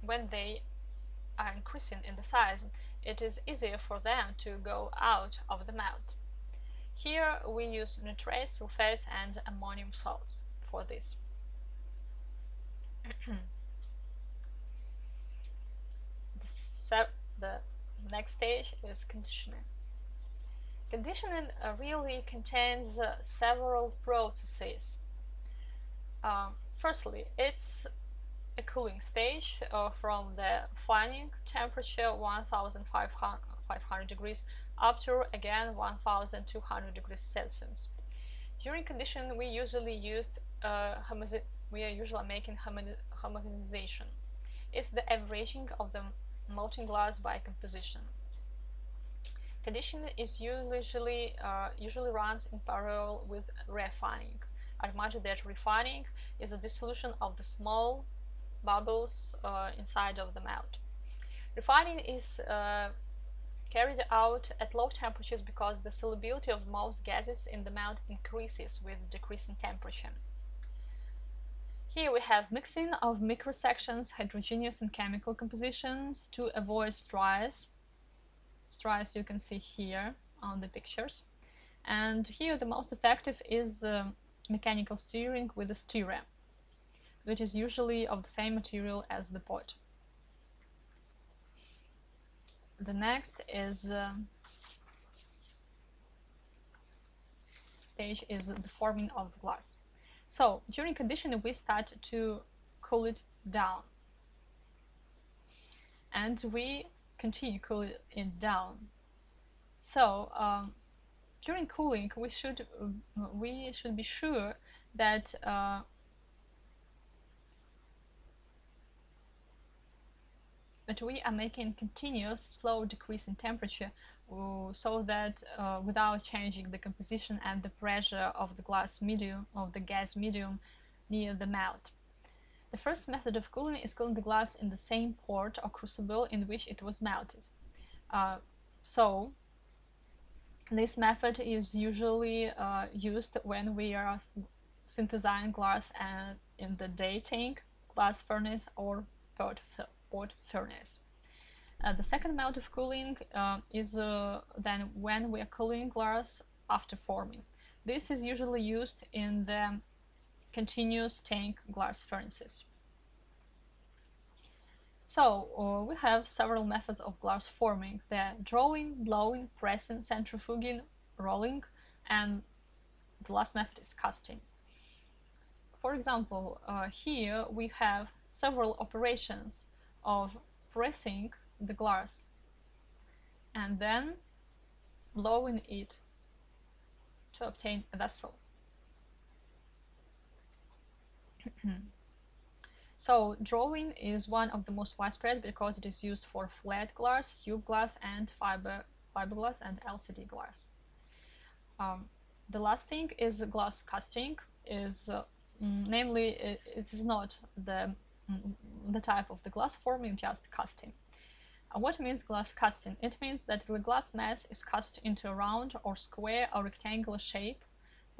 when they are increasing in the size, it is easier for them to go out of the mouth. Here we use nitrates, sulfates and ammonium salts for this. the, the next stage is conditioning. Conditioning uh, really contains uh, several processes. Uh, firstly, it's a cooling stage uh, from the fining temperature 1500 degrees up to again 1200 degrees Celsius. During conditioning, we usually used uh, we are usually making homogenization. It's the averaging of the molten glass by composition. Conditioning is usually uh, usually runs in parallel with refining. I remind you that refining is a dissolution of the small bubbles uh, inside of the melt. Refining is uh, carried out at low temperatures because the solubility of most gases in the melt increases with decreasing temperature. Here we have mixing of microsections, heterogeneous and chemical compositions to avoid stries strides you can see here on the pictures. And here the most effective is uh, mechanical steering with a stirrer, which is usually of the same material as the pot. The next is uh, stage is the forming of the glass. So during conditioning we start to cool it down and we continue cooling it down. So um, during cooling, we should we should be sure that uh, that we are making continuous slow decrease in temperature uh, so that uh, without changing the composition and the pressure of the glass medium of the gas medium near the melt. The first method of cooling is cooling the glass in the same pot or crucible in which it was melted. Uh, so, this method is usually uh, used when we are synthesizing glass and in the dating glass furnace or pot, pot furnace. Uh, the second method of cooling uh, is uh, then when we are cooling glass after forming. This is usually used in the continuous tank glass furnaces. So uh, we have several methods of glass forming. The drawing, blowing, pressing, centrifuging, rolling, and the last method is casting. For example, uh, here we have several operations of pressing the glass and then blowing it to obtain a vessel. So drawing is one of the most widespread because it is used for flat glass, tube glass and fiber fiberglass and LCD glass. Um, the last thing is glass casting is uh, mm, namely it, it is not the mm, the type of the glass forming just casting. Uh, what means glass casting? It means that the glass mass is cast into a round or square or rectangular shape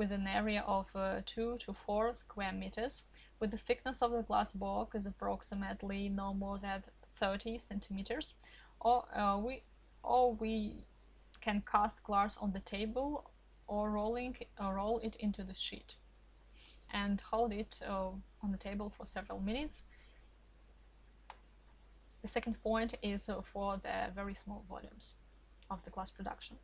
with an area of uh, 2 to 4 square meters, with the thickness of the glass block is approximately no more than 30 centimeters, or uh, we or we can cast glass on the table or rolling uh, roll it into the sheet and hold it uh, on the table for several minutes. The second point is uh, for the very small volumes of the glass production.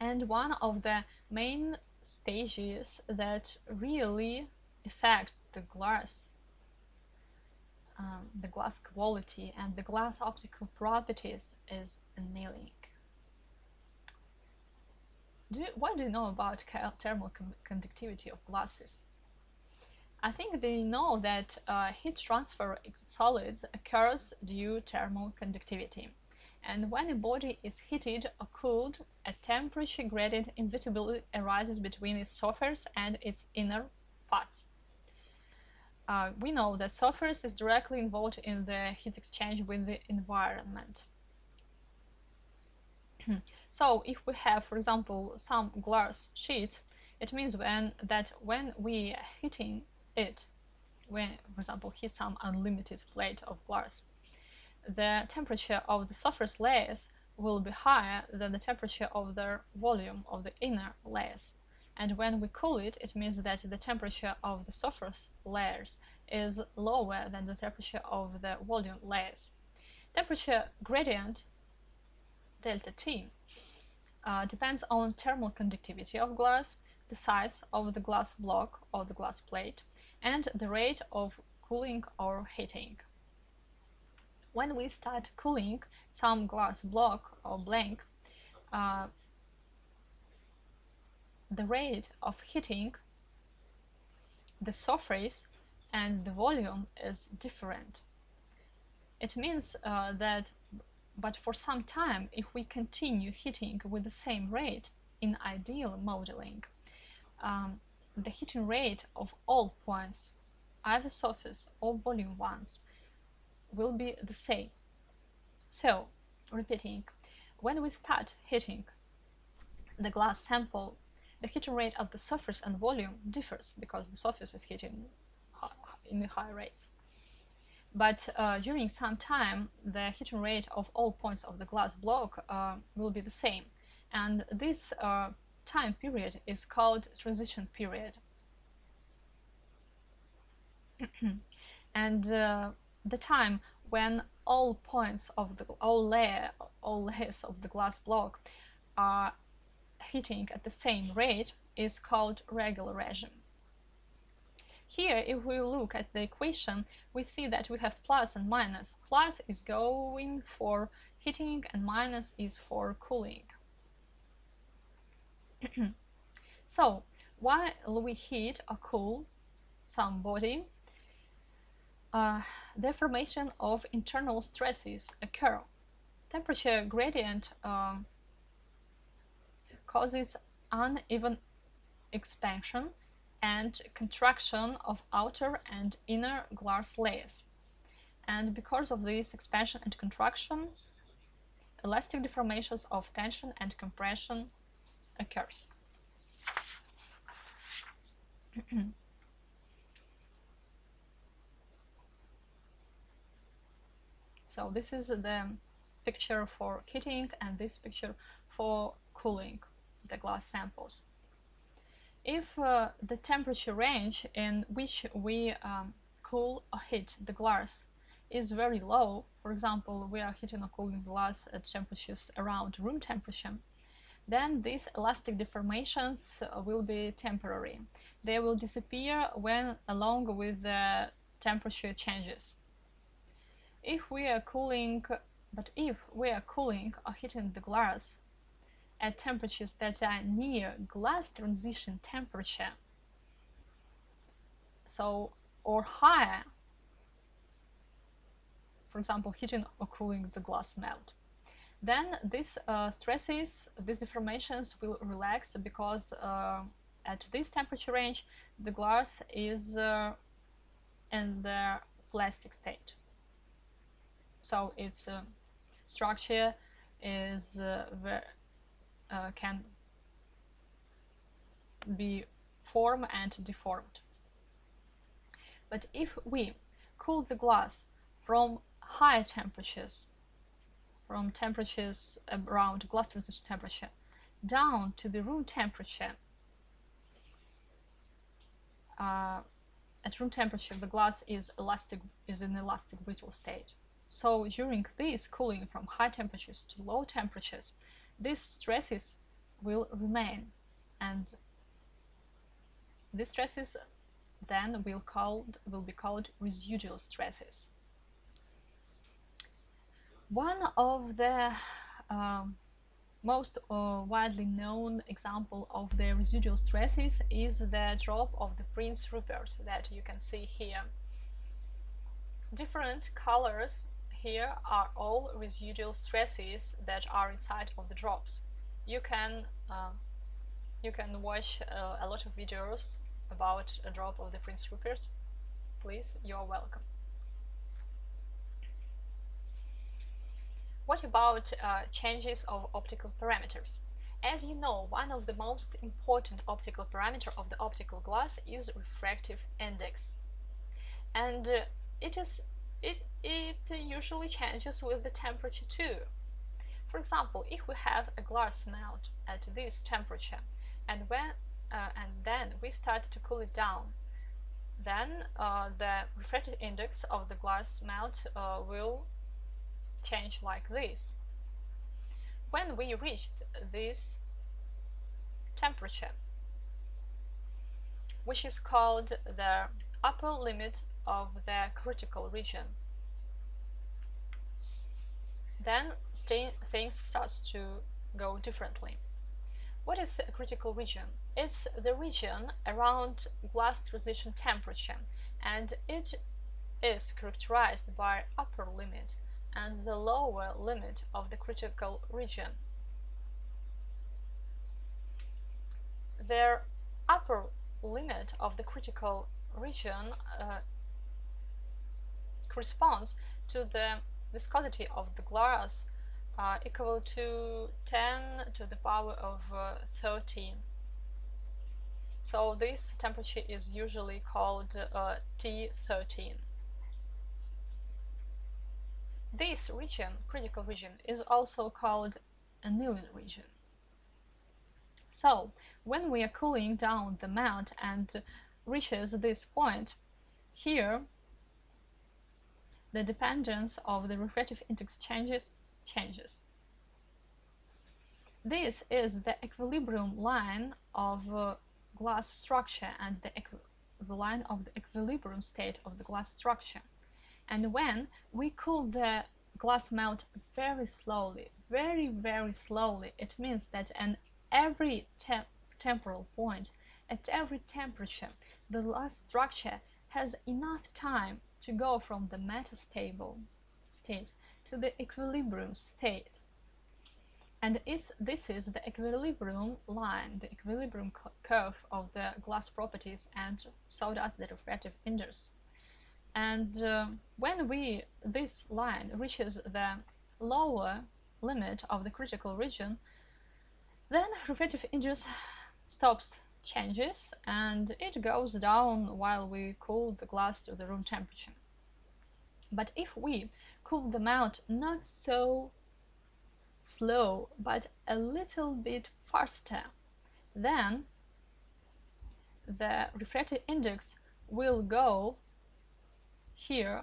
And one of the main stages that really affect the glass, um, the glass quality and the glass optical properties is annealing. Do you, what do you know about thermal conductivity of glasses? I think they know that uh, heat transfer in solids occurs due to thermal conductivity and when a body is heated or cooled, a temperature gradient inevitably arises between its surface and its inner parts. Uh, we know that surface is directly involved in the heat exchange with the environment. so if we have, for example, some glass sheet, it means when that when we are heating it, when, for example, heat some unlimited plate of glass, the temperature of the surface layers will be higher than the temperature of the volume of the inner layers. And when we cool it, it means that the temperature of the surface layers is lower than the temperature of the volume layers. Temperature gradient delta T uh, depends on thermal conductivity of glass, the size of the glass block or the glass plate, and the rate of cooling or heating. When we start cooling some glass block or blank, uh, the rate of heating the surface and the volume is different. It means uh, that but for some time, if we continue heating with the same rate in ideal modeling, um, the heating rate of all points, either surface or volume ones, will be the same. So, repeating, when we start heating the glass sample, the heating rate of the surface and volume differs because the surface is heating in the high rates. But uh, during some time, the heating rate of all points of the glass block uh, will be the same. And this uh, time period is called transition period. and uh, the time when all points of the all layer all layers of the glass block are heating at the same rate is called regular regime. Here, if we look at the equation, we see that we have plus and minus. Plus is going for heating and minus is for cooling. so, while we heat or cool some body, uh, the formation of internal stresses occur. Temperature gradient um, causes uneven expansion and contraction of outer and inner glass layers. And because of this expansion and contraction, elastic deformations of tension and compression occurs. so this is the picture for heating and this picture for cooling the glass samples if uh, the temperature range in which we um, cool or heat the glass is very low, for example, we are heating or cooling glass at temperatures around room temperature, then these elastic deformations will be temporary. They will disappear when along with the temperature changes. If we are cooling, but if we are cooling or heating the glass at temperatures that are near glass transition temperature, so or higher, for example, heating or cooling the glass melt, then these uh, stresses, these deformations will relax because uh, at this temperature range, the glass is uh, in the plastic state. So its uh, structure is uh, uh, can be formed and deformed. But if we cool the glass from high temperatures, from temperatures around glass transition temperature, down to the room temperature, uh, at room temperature the glass is elastic is in elastic brittle state. So during this cooling from high temperatures to low temperatures, these stresses will remain and these stresses then will called will be called residual stresses. One of the uh, most uh, widely known example of the residual stresses is the drop of the Prince Rupert that you can see here. Different colors here are all residual stresses that are inside of the drops. You can uh, you can watch uh, a lot of videos about a drop of the Prince Rupert. Please, you're welcome. What about uh, changes of optical parameters? As you know, one of the most important optical parameter of the optical glass is refractive index. and uh, it is it it usually changes with the temperature too. For example, if we have a glass melt at this temperature, and when uh, and then we start to cool it down, then uh, the refractive index of the glass melt uh, will change like this. When we reach this temperature, which is called the upper limit of the critical region. Then things starts to go differently. What is a critical region? It's the region around glass transition temperature and it is characterized by upper limit and the lower limit of the critical region. Their upper limit of the critical region uh, corresponds to the viscosity of the glass uh, equal to 10 to the power of uh, 13. So this temperature is usually called uh, T13. This region, critical region, is also called annealing region. So, when we are cooling down the melt and reaches this point, here the dependence of the refractive index changes changes. This is the equilibrium line of uh, glass structure and the, the line of the equilibrium state of the glass structure. And when we cool the glass melt very slowly, very, very slowly, it means that at every te temporal point, at every temperature, the glass structure has enough time to go from the metastable state to the equilibrium state. And is, this is the equilibrium line, the equilibrium curve of the glass properties and so does the refractive index. And uh, when we this line reaches the lower limit of the critical region, then refractive index stops changes and it goes down while we cool the glass to the room temperature. But if we cool them out not so slow but a little bit faster, then the refractive index will go here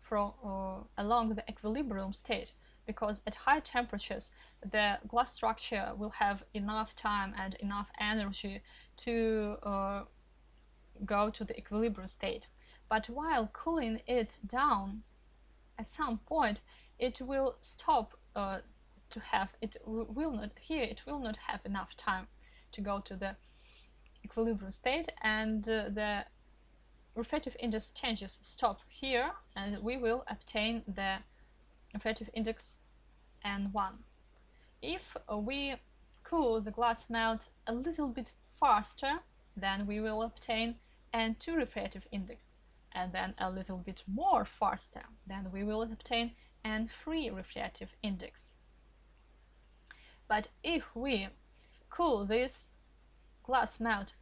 from uh, along the equilibrium state because at high temperatures the glass structure will have enough time and enough energy to uh, go to the equilibrium state. But while cooling it down, at some point it will stop uh, to have, it will not, here it will not have enough time to go to the equilibrium state and uh, the refractive index changes stop here and we will obtain the refractive index N1. If uh, we cool the glass melt a little bit faster, then we will obtain N2 refractive index, and then a little bit more faster, then we will obtain N3 refractive index. But if we cool this glass melt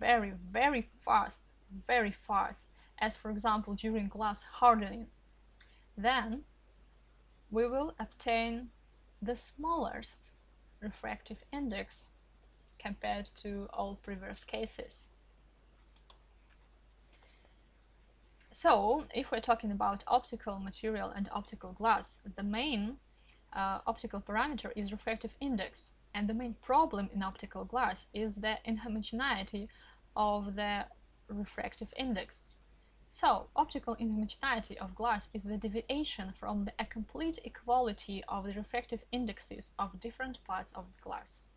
very, very fast, very fast, as for example during glass hardening, then we will obtain the smallest refractive index compared to all previous cases. So, if we're talking about optical material and optical glass, the main uh, optical parameter is refractive index, and the main problem in optical glass is the inhomogeneity of the refractive index. So, optical inhomogeneity of glass is the deviation from the complete equality of the refractive indexes of different parts of the glass.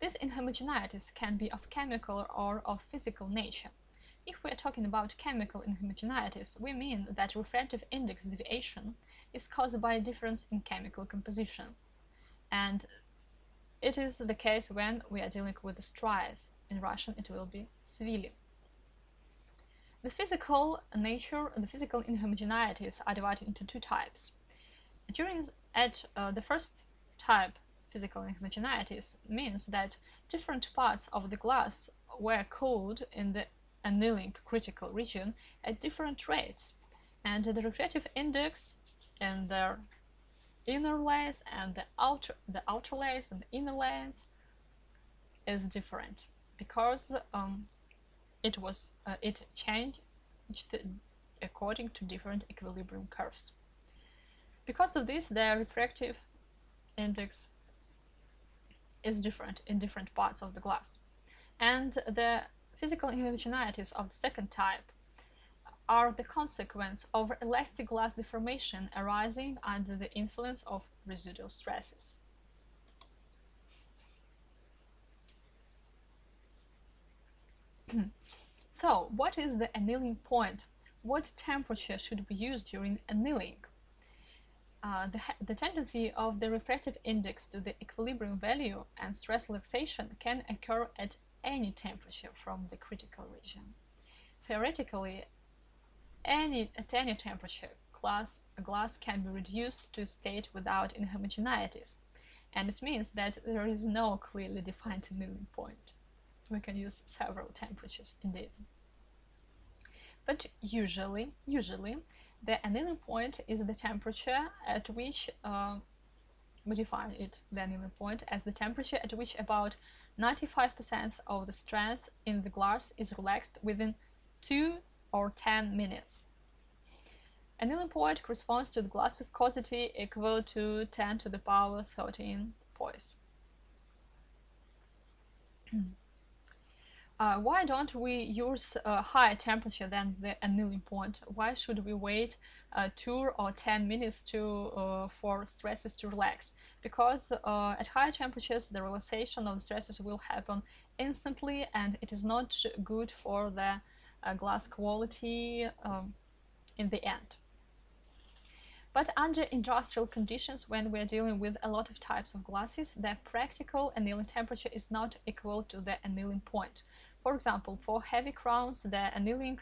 These inhomogeneities can be of chemical or of physical nature. If we are talking about chemical inhomogeneities, we mean that refractive index deviation is caused by a difference in chemical composition. And it is the case when we are dealing with the strias. In Russian it will be svili. The physical nature, the physical inhomogeneities are divided into two types. During at uh, the first type, physical inhomogeneities means that different parts of the glass were cooled in the annealing critical region at different rates and the refractive index in the inner layers and the outer the outer layers and the inner layers is different because um, it was uh, it changed according to different equilibrium curves. Because of this, the refractive index is different in different parts of the glass. And the physical inhomogeneities of the second type are the consequence of elastic glass deformation arising under the influence of residual stresses. so, what is the annealing point? What temperature should be used during annealing? Uh, the, the tendency of the refractive index to the equilibrium value and stress relaxation can occur at any temperature from the critical region. Theoretically, any, at any temperature, glass, glass can be reduced to a state without inhomogeneities, and it means that there is no clearly defined annealing point. We can use several temperatures indeed. But usually, usually, the annealing point is the temperature at which uh, we define it, the annealing point, as the temperature at which about 95% of the strength in the glass is relaxed within 2 or 10 minutes. Annealing point corresponds to the glass viscosity equal to 10 to the power 13 poise. Uh, why don't we use a higher temperature than the annealing point? Why should we wait uh, 2 or 10 minutes to, uh, for stresses to relax? Because uh, at higher temperatures the relaxation of the stresses will happen instantly and it is not good for the uh, glass quality um, in the end. But under industrial conditions, when we're dealing with a lot of types of glasses, the practical annealing temperature is not equal to the annealing point. For example, for heavy crowns, the annealing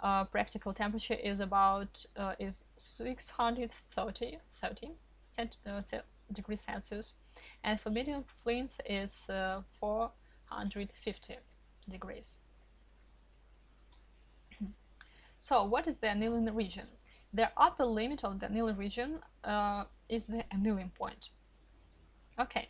uh, practical temperature is about uh, is 630 30 cent, uh, degrees Celsius, and for medium flints it's uh, 450 degrees. So what is the annealing region? The upper limit of the annealing region uh, is the annealing point. Okay,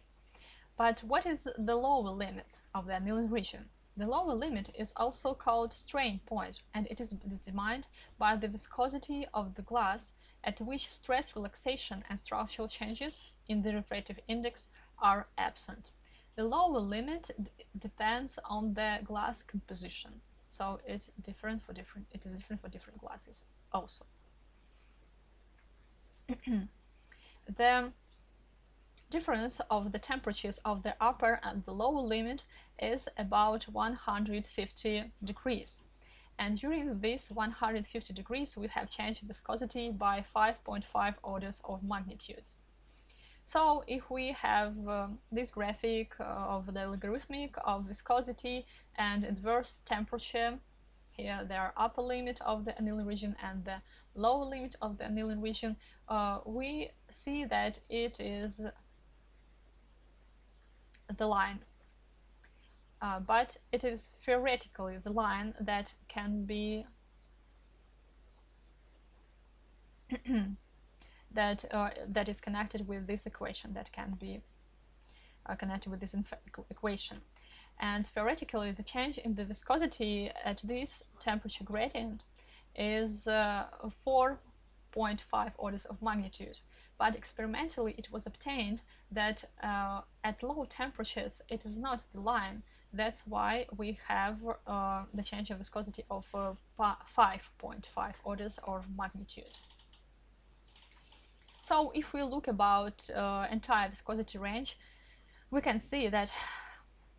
but what is the lower limit of the annealing region? The lower limit is also called strain point and it is determined by the viscosity of the glass at which stress relaxation and structural changes in the refractive index are absent. The lower limit depends on the glass composition so it's different for different it is different for different glasses also the difference of the temperatures of the upper and the lower limit is about 150 degrees. And during this 150 degrees we have changed viscosity by 5.5 orders of magnitude. So if we have uh, this graphic of the logarithmic of viscosity and adverse temperature, here the upper limit of the annealing region and the lower limit of the annealing region, uh, we see that it is the line. Uh, but it is theoretically the line that can be that uh, that is connected with this equation that can be uh, connected with this equation. And theoretically, the change in the viscosity at this temperature gradient is uh, 4.5 orders of magnitude. But experimentally, it was obtained that uh, at low temperatures, it is not the line. That's why we have uh, the change of viscosity of 5.5 uh, orders of magnitude. So if we look about uh, entire viscosity range, we can see that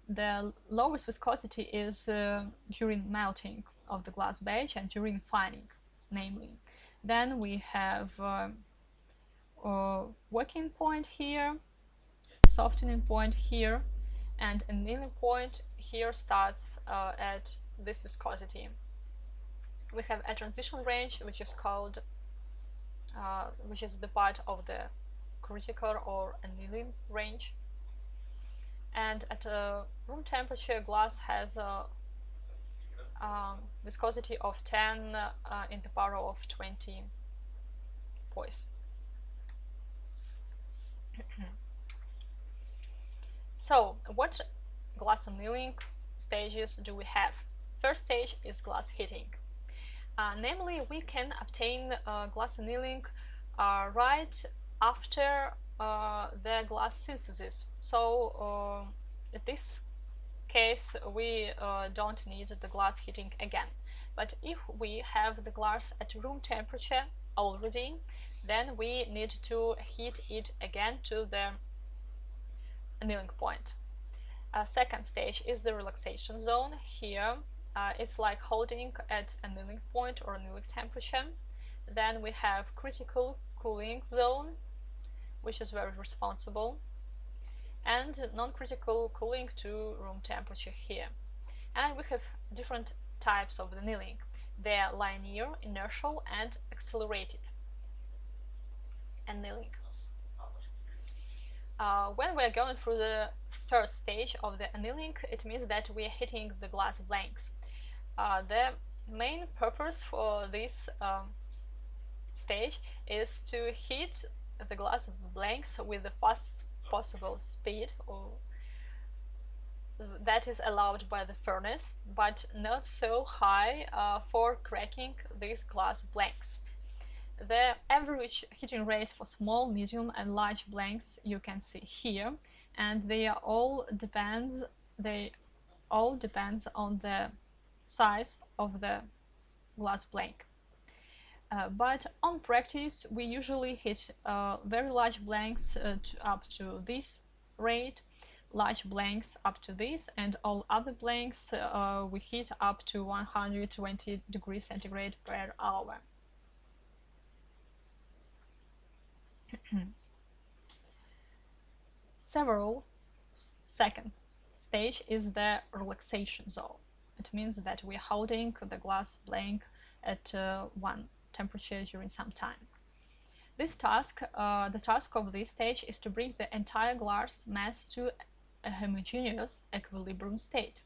the lowest viscosity is uh, during melting of the glass batch and during fining, namely. Then we have uh, working point here, softening point here, and annealing point here starts uh, at this viscosity. We have a transition range which is called uh, which is the part of the critical or annealing range. And at room temperature, glass has a um, viscosity of 10 uh, in the power of 20 poise. so, what glass annealing stages do we have? First stage is glass heating. Uh, namely, we can obtain uh, glass annealing uh, right after uh, the glass synthesis. So, uh, in this case, we uh, don't need the glass heating again. But if we have the glass at room temperature already, then we need to heat it again to the annealing point. Uh, second stage is the relaxation zone. Here uh, it's like holding at annealing point or annealing temperature. Then we have critical cooling zone, which is very responsible, and non-critical cooling to room temperature here. And we have different types of annealing. They are linear, inertial, and accelerated annealing. Uh, when we are going through the first stage of the annealing, it means that we are hitting the glass blanks. Uh, the main purpose for this um, stage is to hit the glass blanks with the fastest possible speed or that is allowed by the furnace, but not so high uh, for cracking these glass blanks. The average heating rate for small, medium and large blanks you can see here and they all depends they all depends on the size of the glass blank. Uh, but on practice we usually hit uh, very large blanks uh, to up to this rate large blanks up to this and all other blanks uh, we hit up to 120 degrees centigrade per hour. Several second stage is the relaxation zone. It means that we're holding the glass blank at uh, one temperature during some time. This task, uh, the task of this stage is to bring the entire glass mass to a homogeneous equilibrium state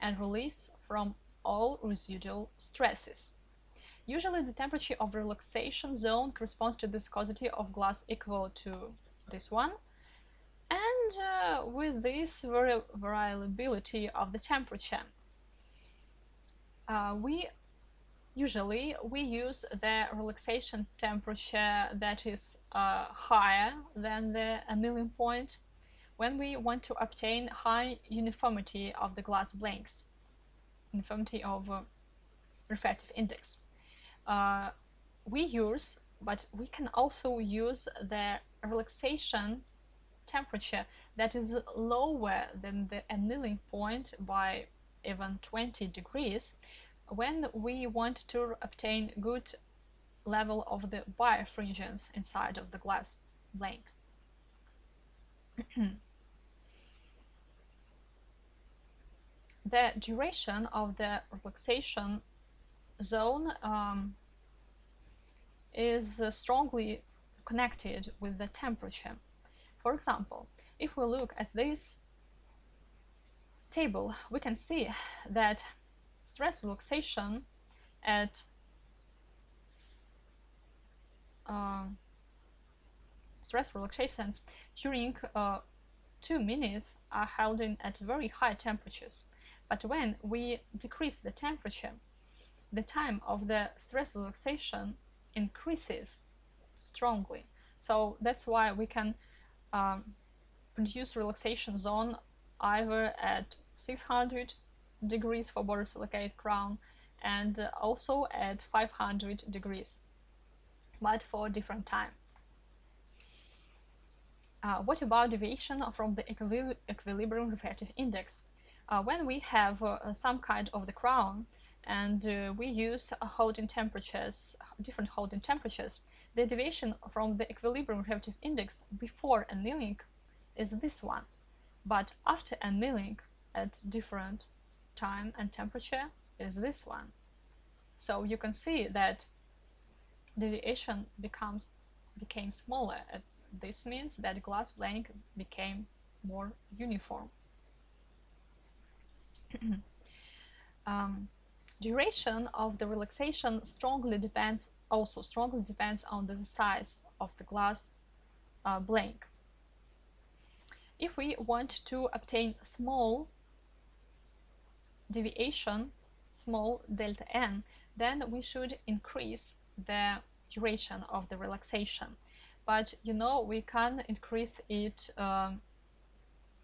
and release from all residual stresses. Usually the temperature of relaxation zone corresponds to the viscosity of glass equal to this one. And uh, with this vari variability of the temperature, uh, we usually we use the relaxation temperature that is uh, higher than the annealing point when we want to obtain high uniformity of the glass blanks, uniformity of uh, refractive index uh, we use, but we can also use the relaxation temperature that is lower than the annealing point by even 20 degrees when we want to obtain good level of the birefringence inside of the glass blank. the duration of the relaxation zone um, is uh, strongly connected with the temperature. For example, if we look at this table, we can see that stress relaxation at uh, stress relaxations during uh, two minutes are held in at very high temperatures. But when we decrease the temperature, the time of the stress relaxation increases strongly. So that's why we can um, produce relaxation zone either at 600 degrees for borosilicate crown and also at 500 degrees, but for different time. Uh, what about deviation from the equilibrium refractive index? Uh, when we have uh, some kind of the crown, and uh, we use holding temperatures, different holding temperatures. The deviation from the equilibrium refractive index before annealing is this one, but after annealing at different time and temperature is this one. So you can see that deviation becomes became smaller. This means that glass blank became more uniform. um, Duration of the relaxation strongly depends also strongly depends on the size of the glass uh, blank. If we want to obtain small deviation, small delta n, then we should increase the duration of the relaxation. But you know we can increase it um,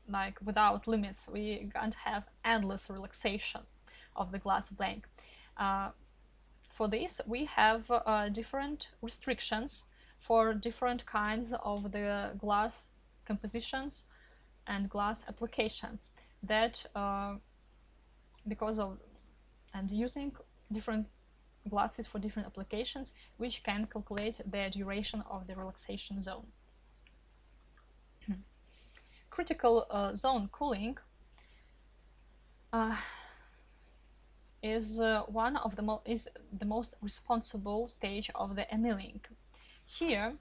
like without limits. We can't have endless relaxation of the glass blank. Uh, for this, we have uh, different restrictions for different kinds of the glass compositions and glass applications that uh, because of and using different glasses for different applications which can calculate the duration of the relaxation zone. Critical uh, zone cooling uh, is uh, one of the is the most responsible stage of the annealing. Here,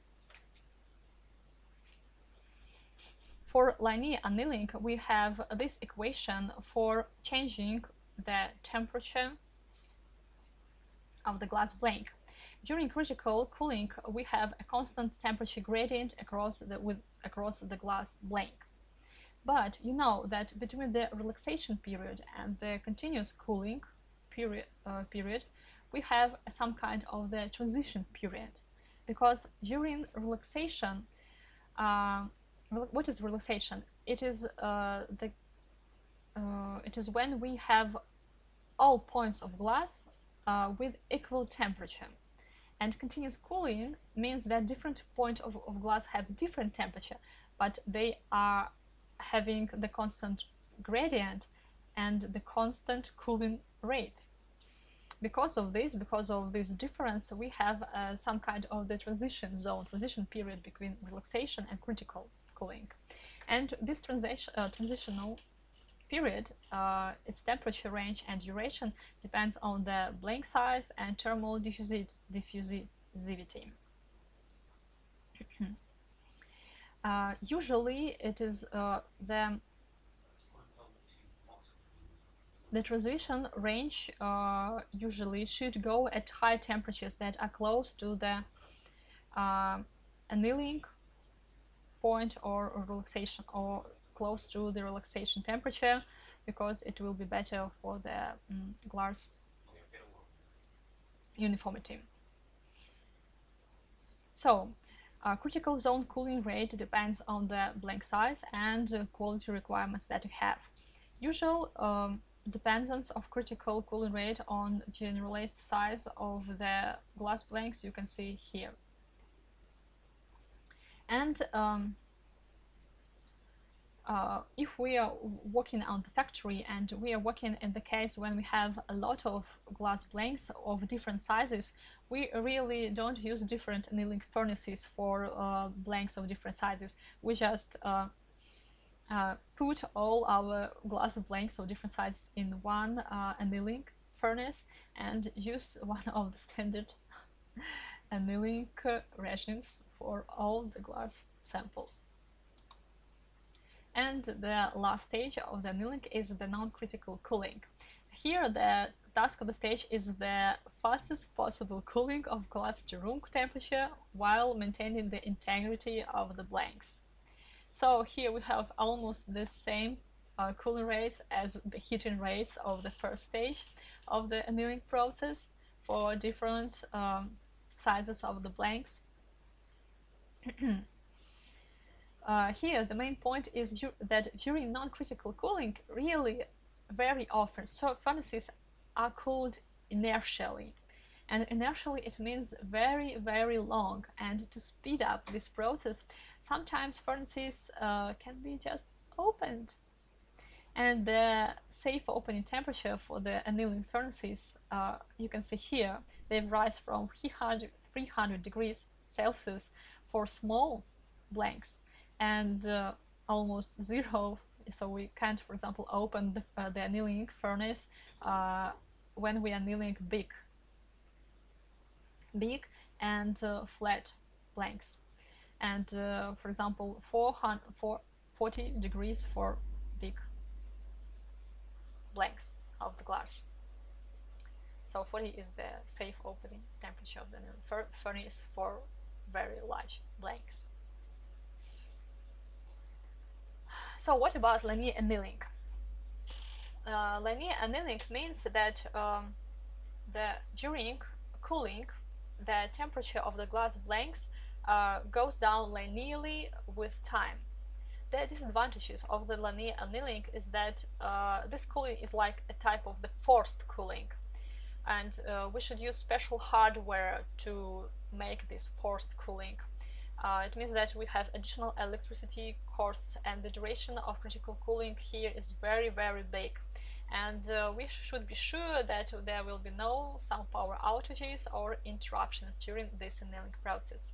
for linear annealing, we have this equation for changing the temperature of the glass blank. During critical cooling, we have a constant temperature gradient across the with across the glass blank. But you know that between the relaxation period and the continuous cooling, period, uh, period we have some kind of the transition period. Because during relaxation uh, what is relaxation? It is uh, the uh, it is when we have all points of glass uh, with equal temperature. And continuous cooling means that different points of, of glass have different temperature but they are having the constant gradient and the constant cooling rate. Because of this, because of this difference, we have uh, some kind of the transition zone, transition period between relaxation and critical cooling. And this transition, uh, transitional period, uh, its temperature range and duration depends on the blank size and thermal diffusivity. uh, usually it is uh, the the transition range uh, usually should go at high temperatures that are close to the uh, annealing point or, relaxation or close to the relaxation temperature because it will be better for the um, glass uniformity. So uh, critical zone cooling rate depends on the blank size and uh, quality requirements that you have. Usual um, dependence of critical cooling rate on generalized size of the glass blanks you can see here. And um, uh, if we are working on the factory and we are working in the case when we have a lot of glass blanks of different sizes, we really don't use different annealing furnaces for uh, blanks of different sizes. We just uh, uh, put all our glass blanks of different sizes in one uh, annealing furnace and use one of the standard annealing regimes for all the glass samples. And the last stage of the annealing is the non-critical cooling. Here the task of the stage is the fastest possible cooling of glass to room temperature while maintaining the integrity of the blanks. So here we have almost the same uh, cooling rates as the heating rates of the first stage of the annealing process for different um, sizes of the blanks. uh, here the main point is that during non-critical cooling really very often so furnaces are cooled inertially and inertially it means very very long. And to speed up this process sometimes furnaces uh, can be just opened. And the safe opening temperature for the annealing furnaces uh, you can see here they rise from 300, 300 degrees Celsius for small blanks. And uh, almost zero. So we can't for example open the, uh, the annealing furnace uh, when we are annealing big big and uh, flat blanks and uh, for example 40 degrees for big blanks of the glass So 40 is the safe opening temperature of the furnace for very large blanks. So what about linear annealing? Uh, linear annealing means that um, the during cooling the temperature of the glass blanks uh, goes down linearly with time. The disadvantages of the linear annealing is that uh, this cooling is like a type of the forced cooling and uh, we should use special hardware to make this forced cooling. Uh, it means that we have additional electricity costs and the duration of critical cooling here is very very big and uh, we should be sure that there will be no some power outages or interruptions during this annealing process.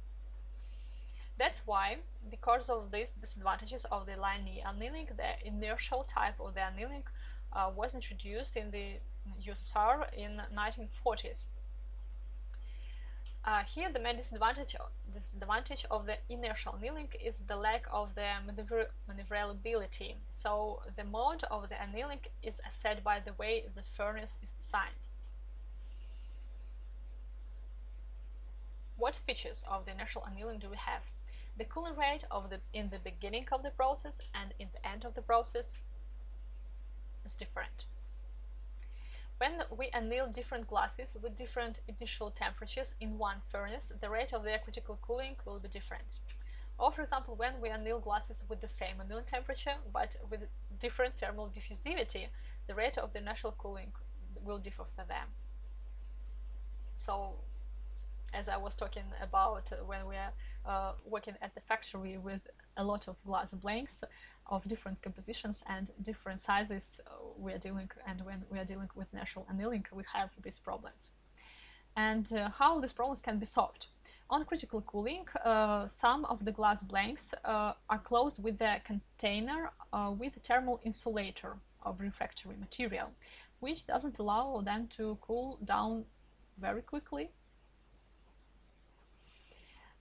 That's why, because of these disadvantages of the linear annealing, the inertial type of the annealing uh, was introduced in the USSR in 1940s. Uh, here the main disadvantage, disadvantage of the inertial annealing is the lack of the maneuver maneuverability. So the mode of the annealing is set by the way the furnace is designed. What features of the inertial annealing do we have? The cooling rate of the in the beginning of the process and in the end of the process is different. When we anneal different glasses with different initial temperatures in one furnace, the rate of their critical cooling will be different. Or for example, when we anneal glasses with the same annealing temperature but with different thermal diffusivity, the rate of the natural cooling will differ for them. So, as I was talking about when we are uh, working at the factory with a lot of glass blanks, of different compositions and different sizes uh, we are dealing and when we are dealing with natural annealing we have these problems. And uh, how these problems can be solved? On critical cooling uh, some of the glass blanks uh, are closed with a container uh, with a thermal insulator of refractory material which doesn't allow them to cool down very quickly.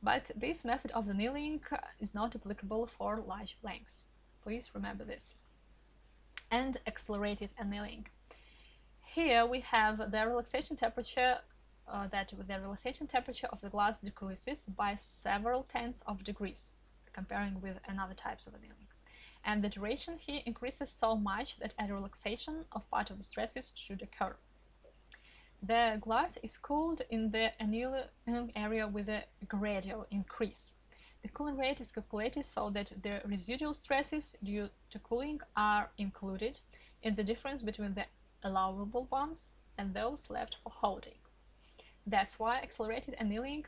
But this method of annealing is not applicable for large blanks please remember this. And accelerated annealing. Here we have the relaxation temperature uh, that the relaxation temperature of the glass decreases by several tenths of degrees, comparing with another types of annealing. And the duration here increases so much that a relaxation of part of the stresses should occur. The glass is cooled in the annealing area with a gradual increase. The cooling rate is calculated so that the residual stresses due to cooling are included in the difference between the allowable ones and those left for holding. That's why accelerated annealing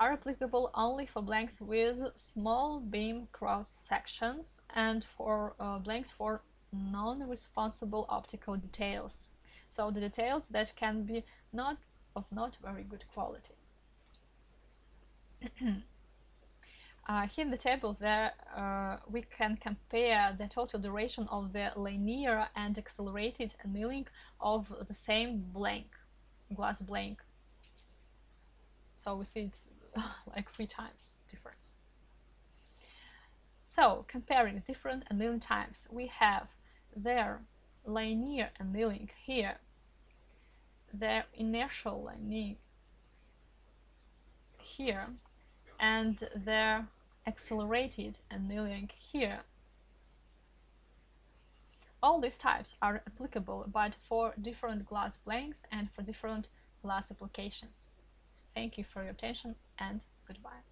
are applicable only for blanks with small beam cross sections and for uh, blanks for non-responsible optical details. So the details that can be not of not very good quality. Uh, here in the table there uh, we can compare the total duration of the linear and accelerated annealing of the same blank, glass blank. So we see it's like three times difference. So comparing different annealing types, we have their linear annealing here, their inertial annealing here, and their accelerated annealing here. All these types are applicable but for different glass blanks and for different glass applications. Thank you for your attention and goodbye.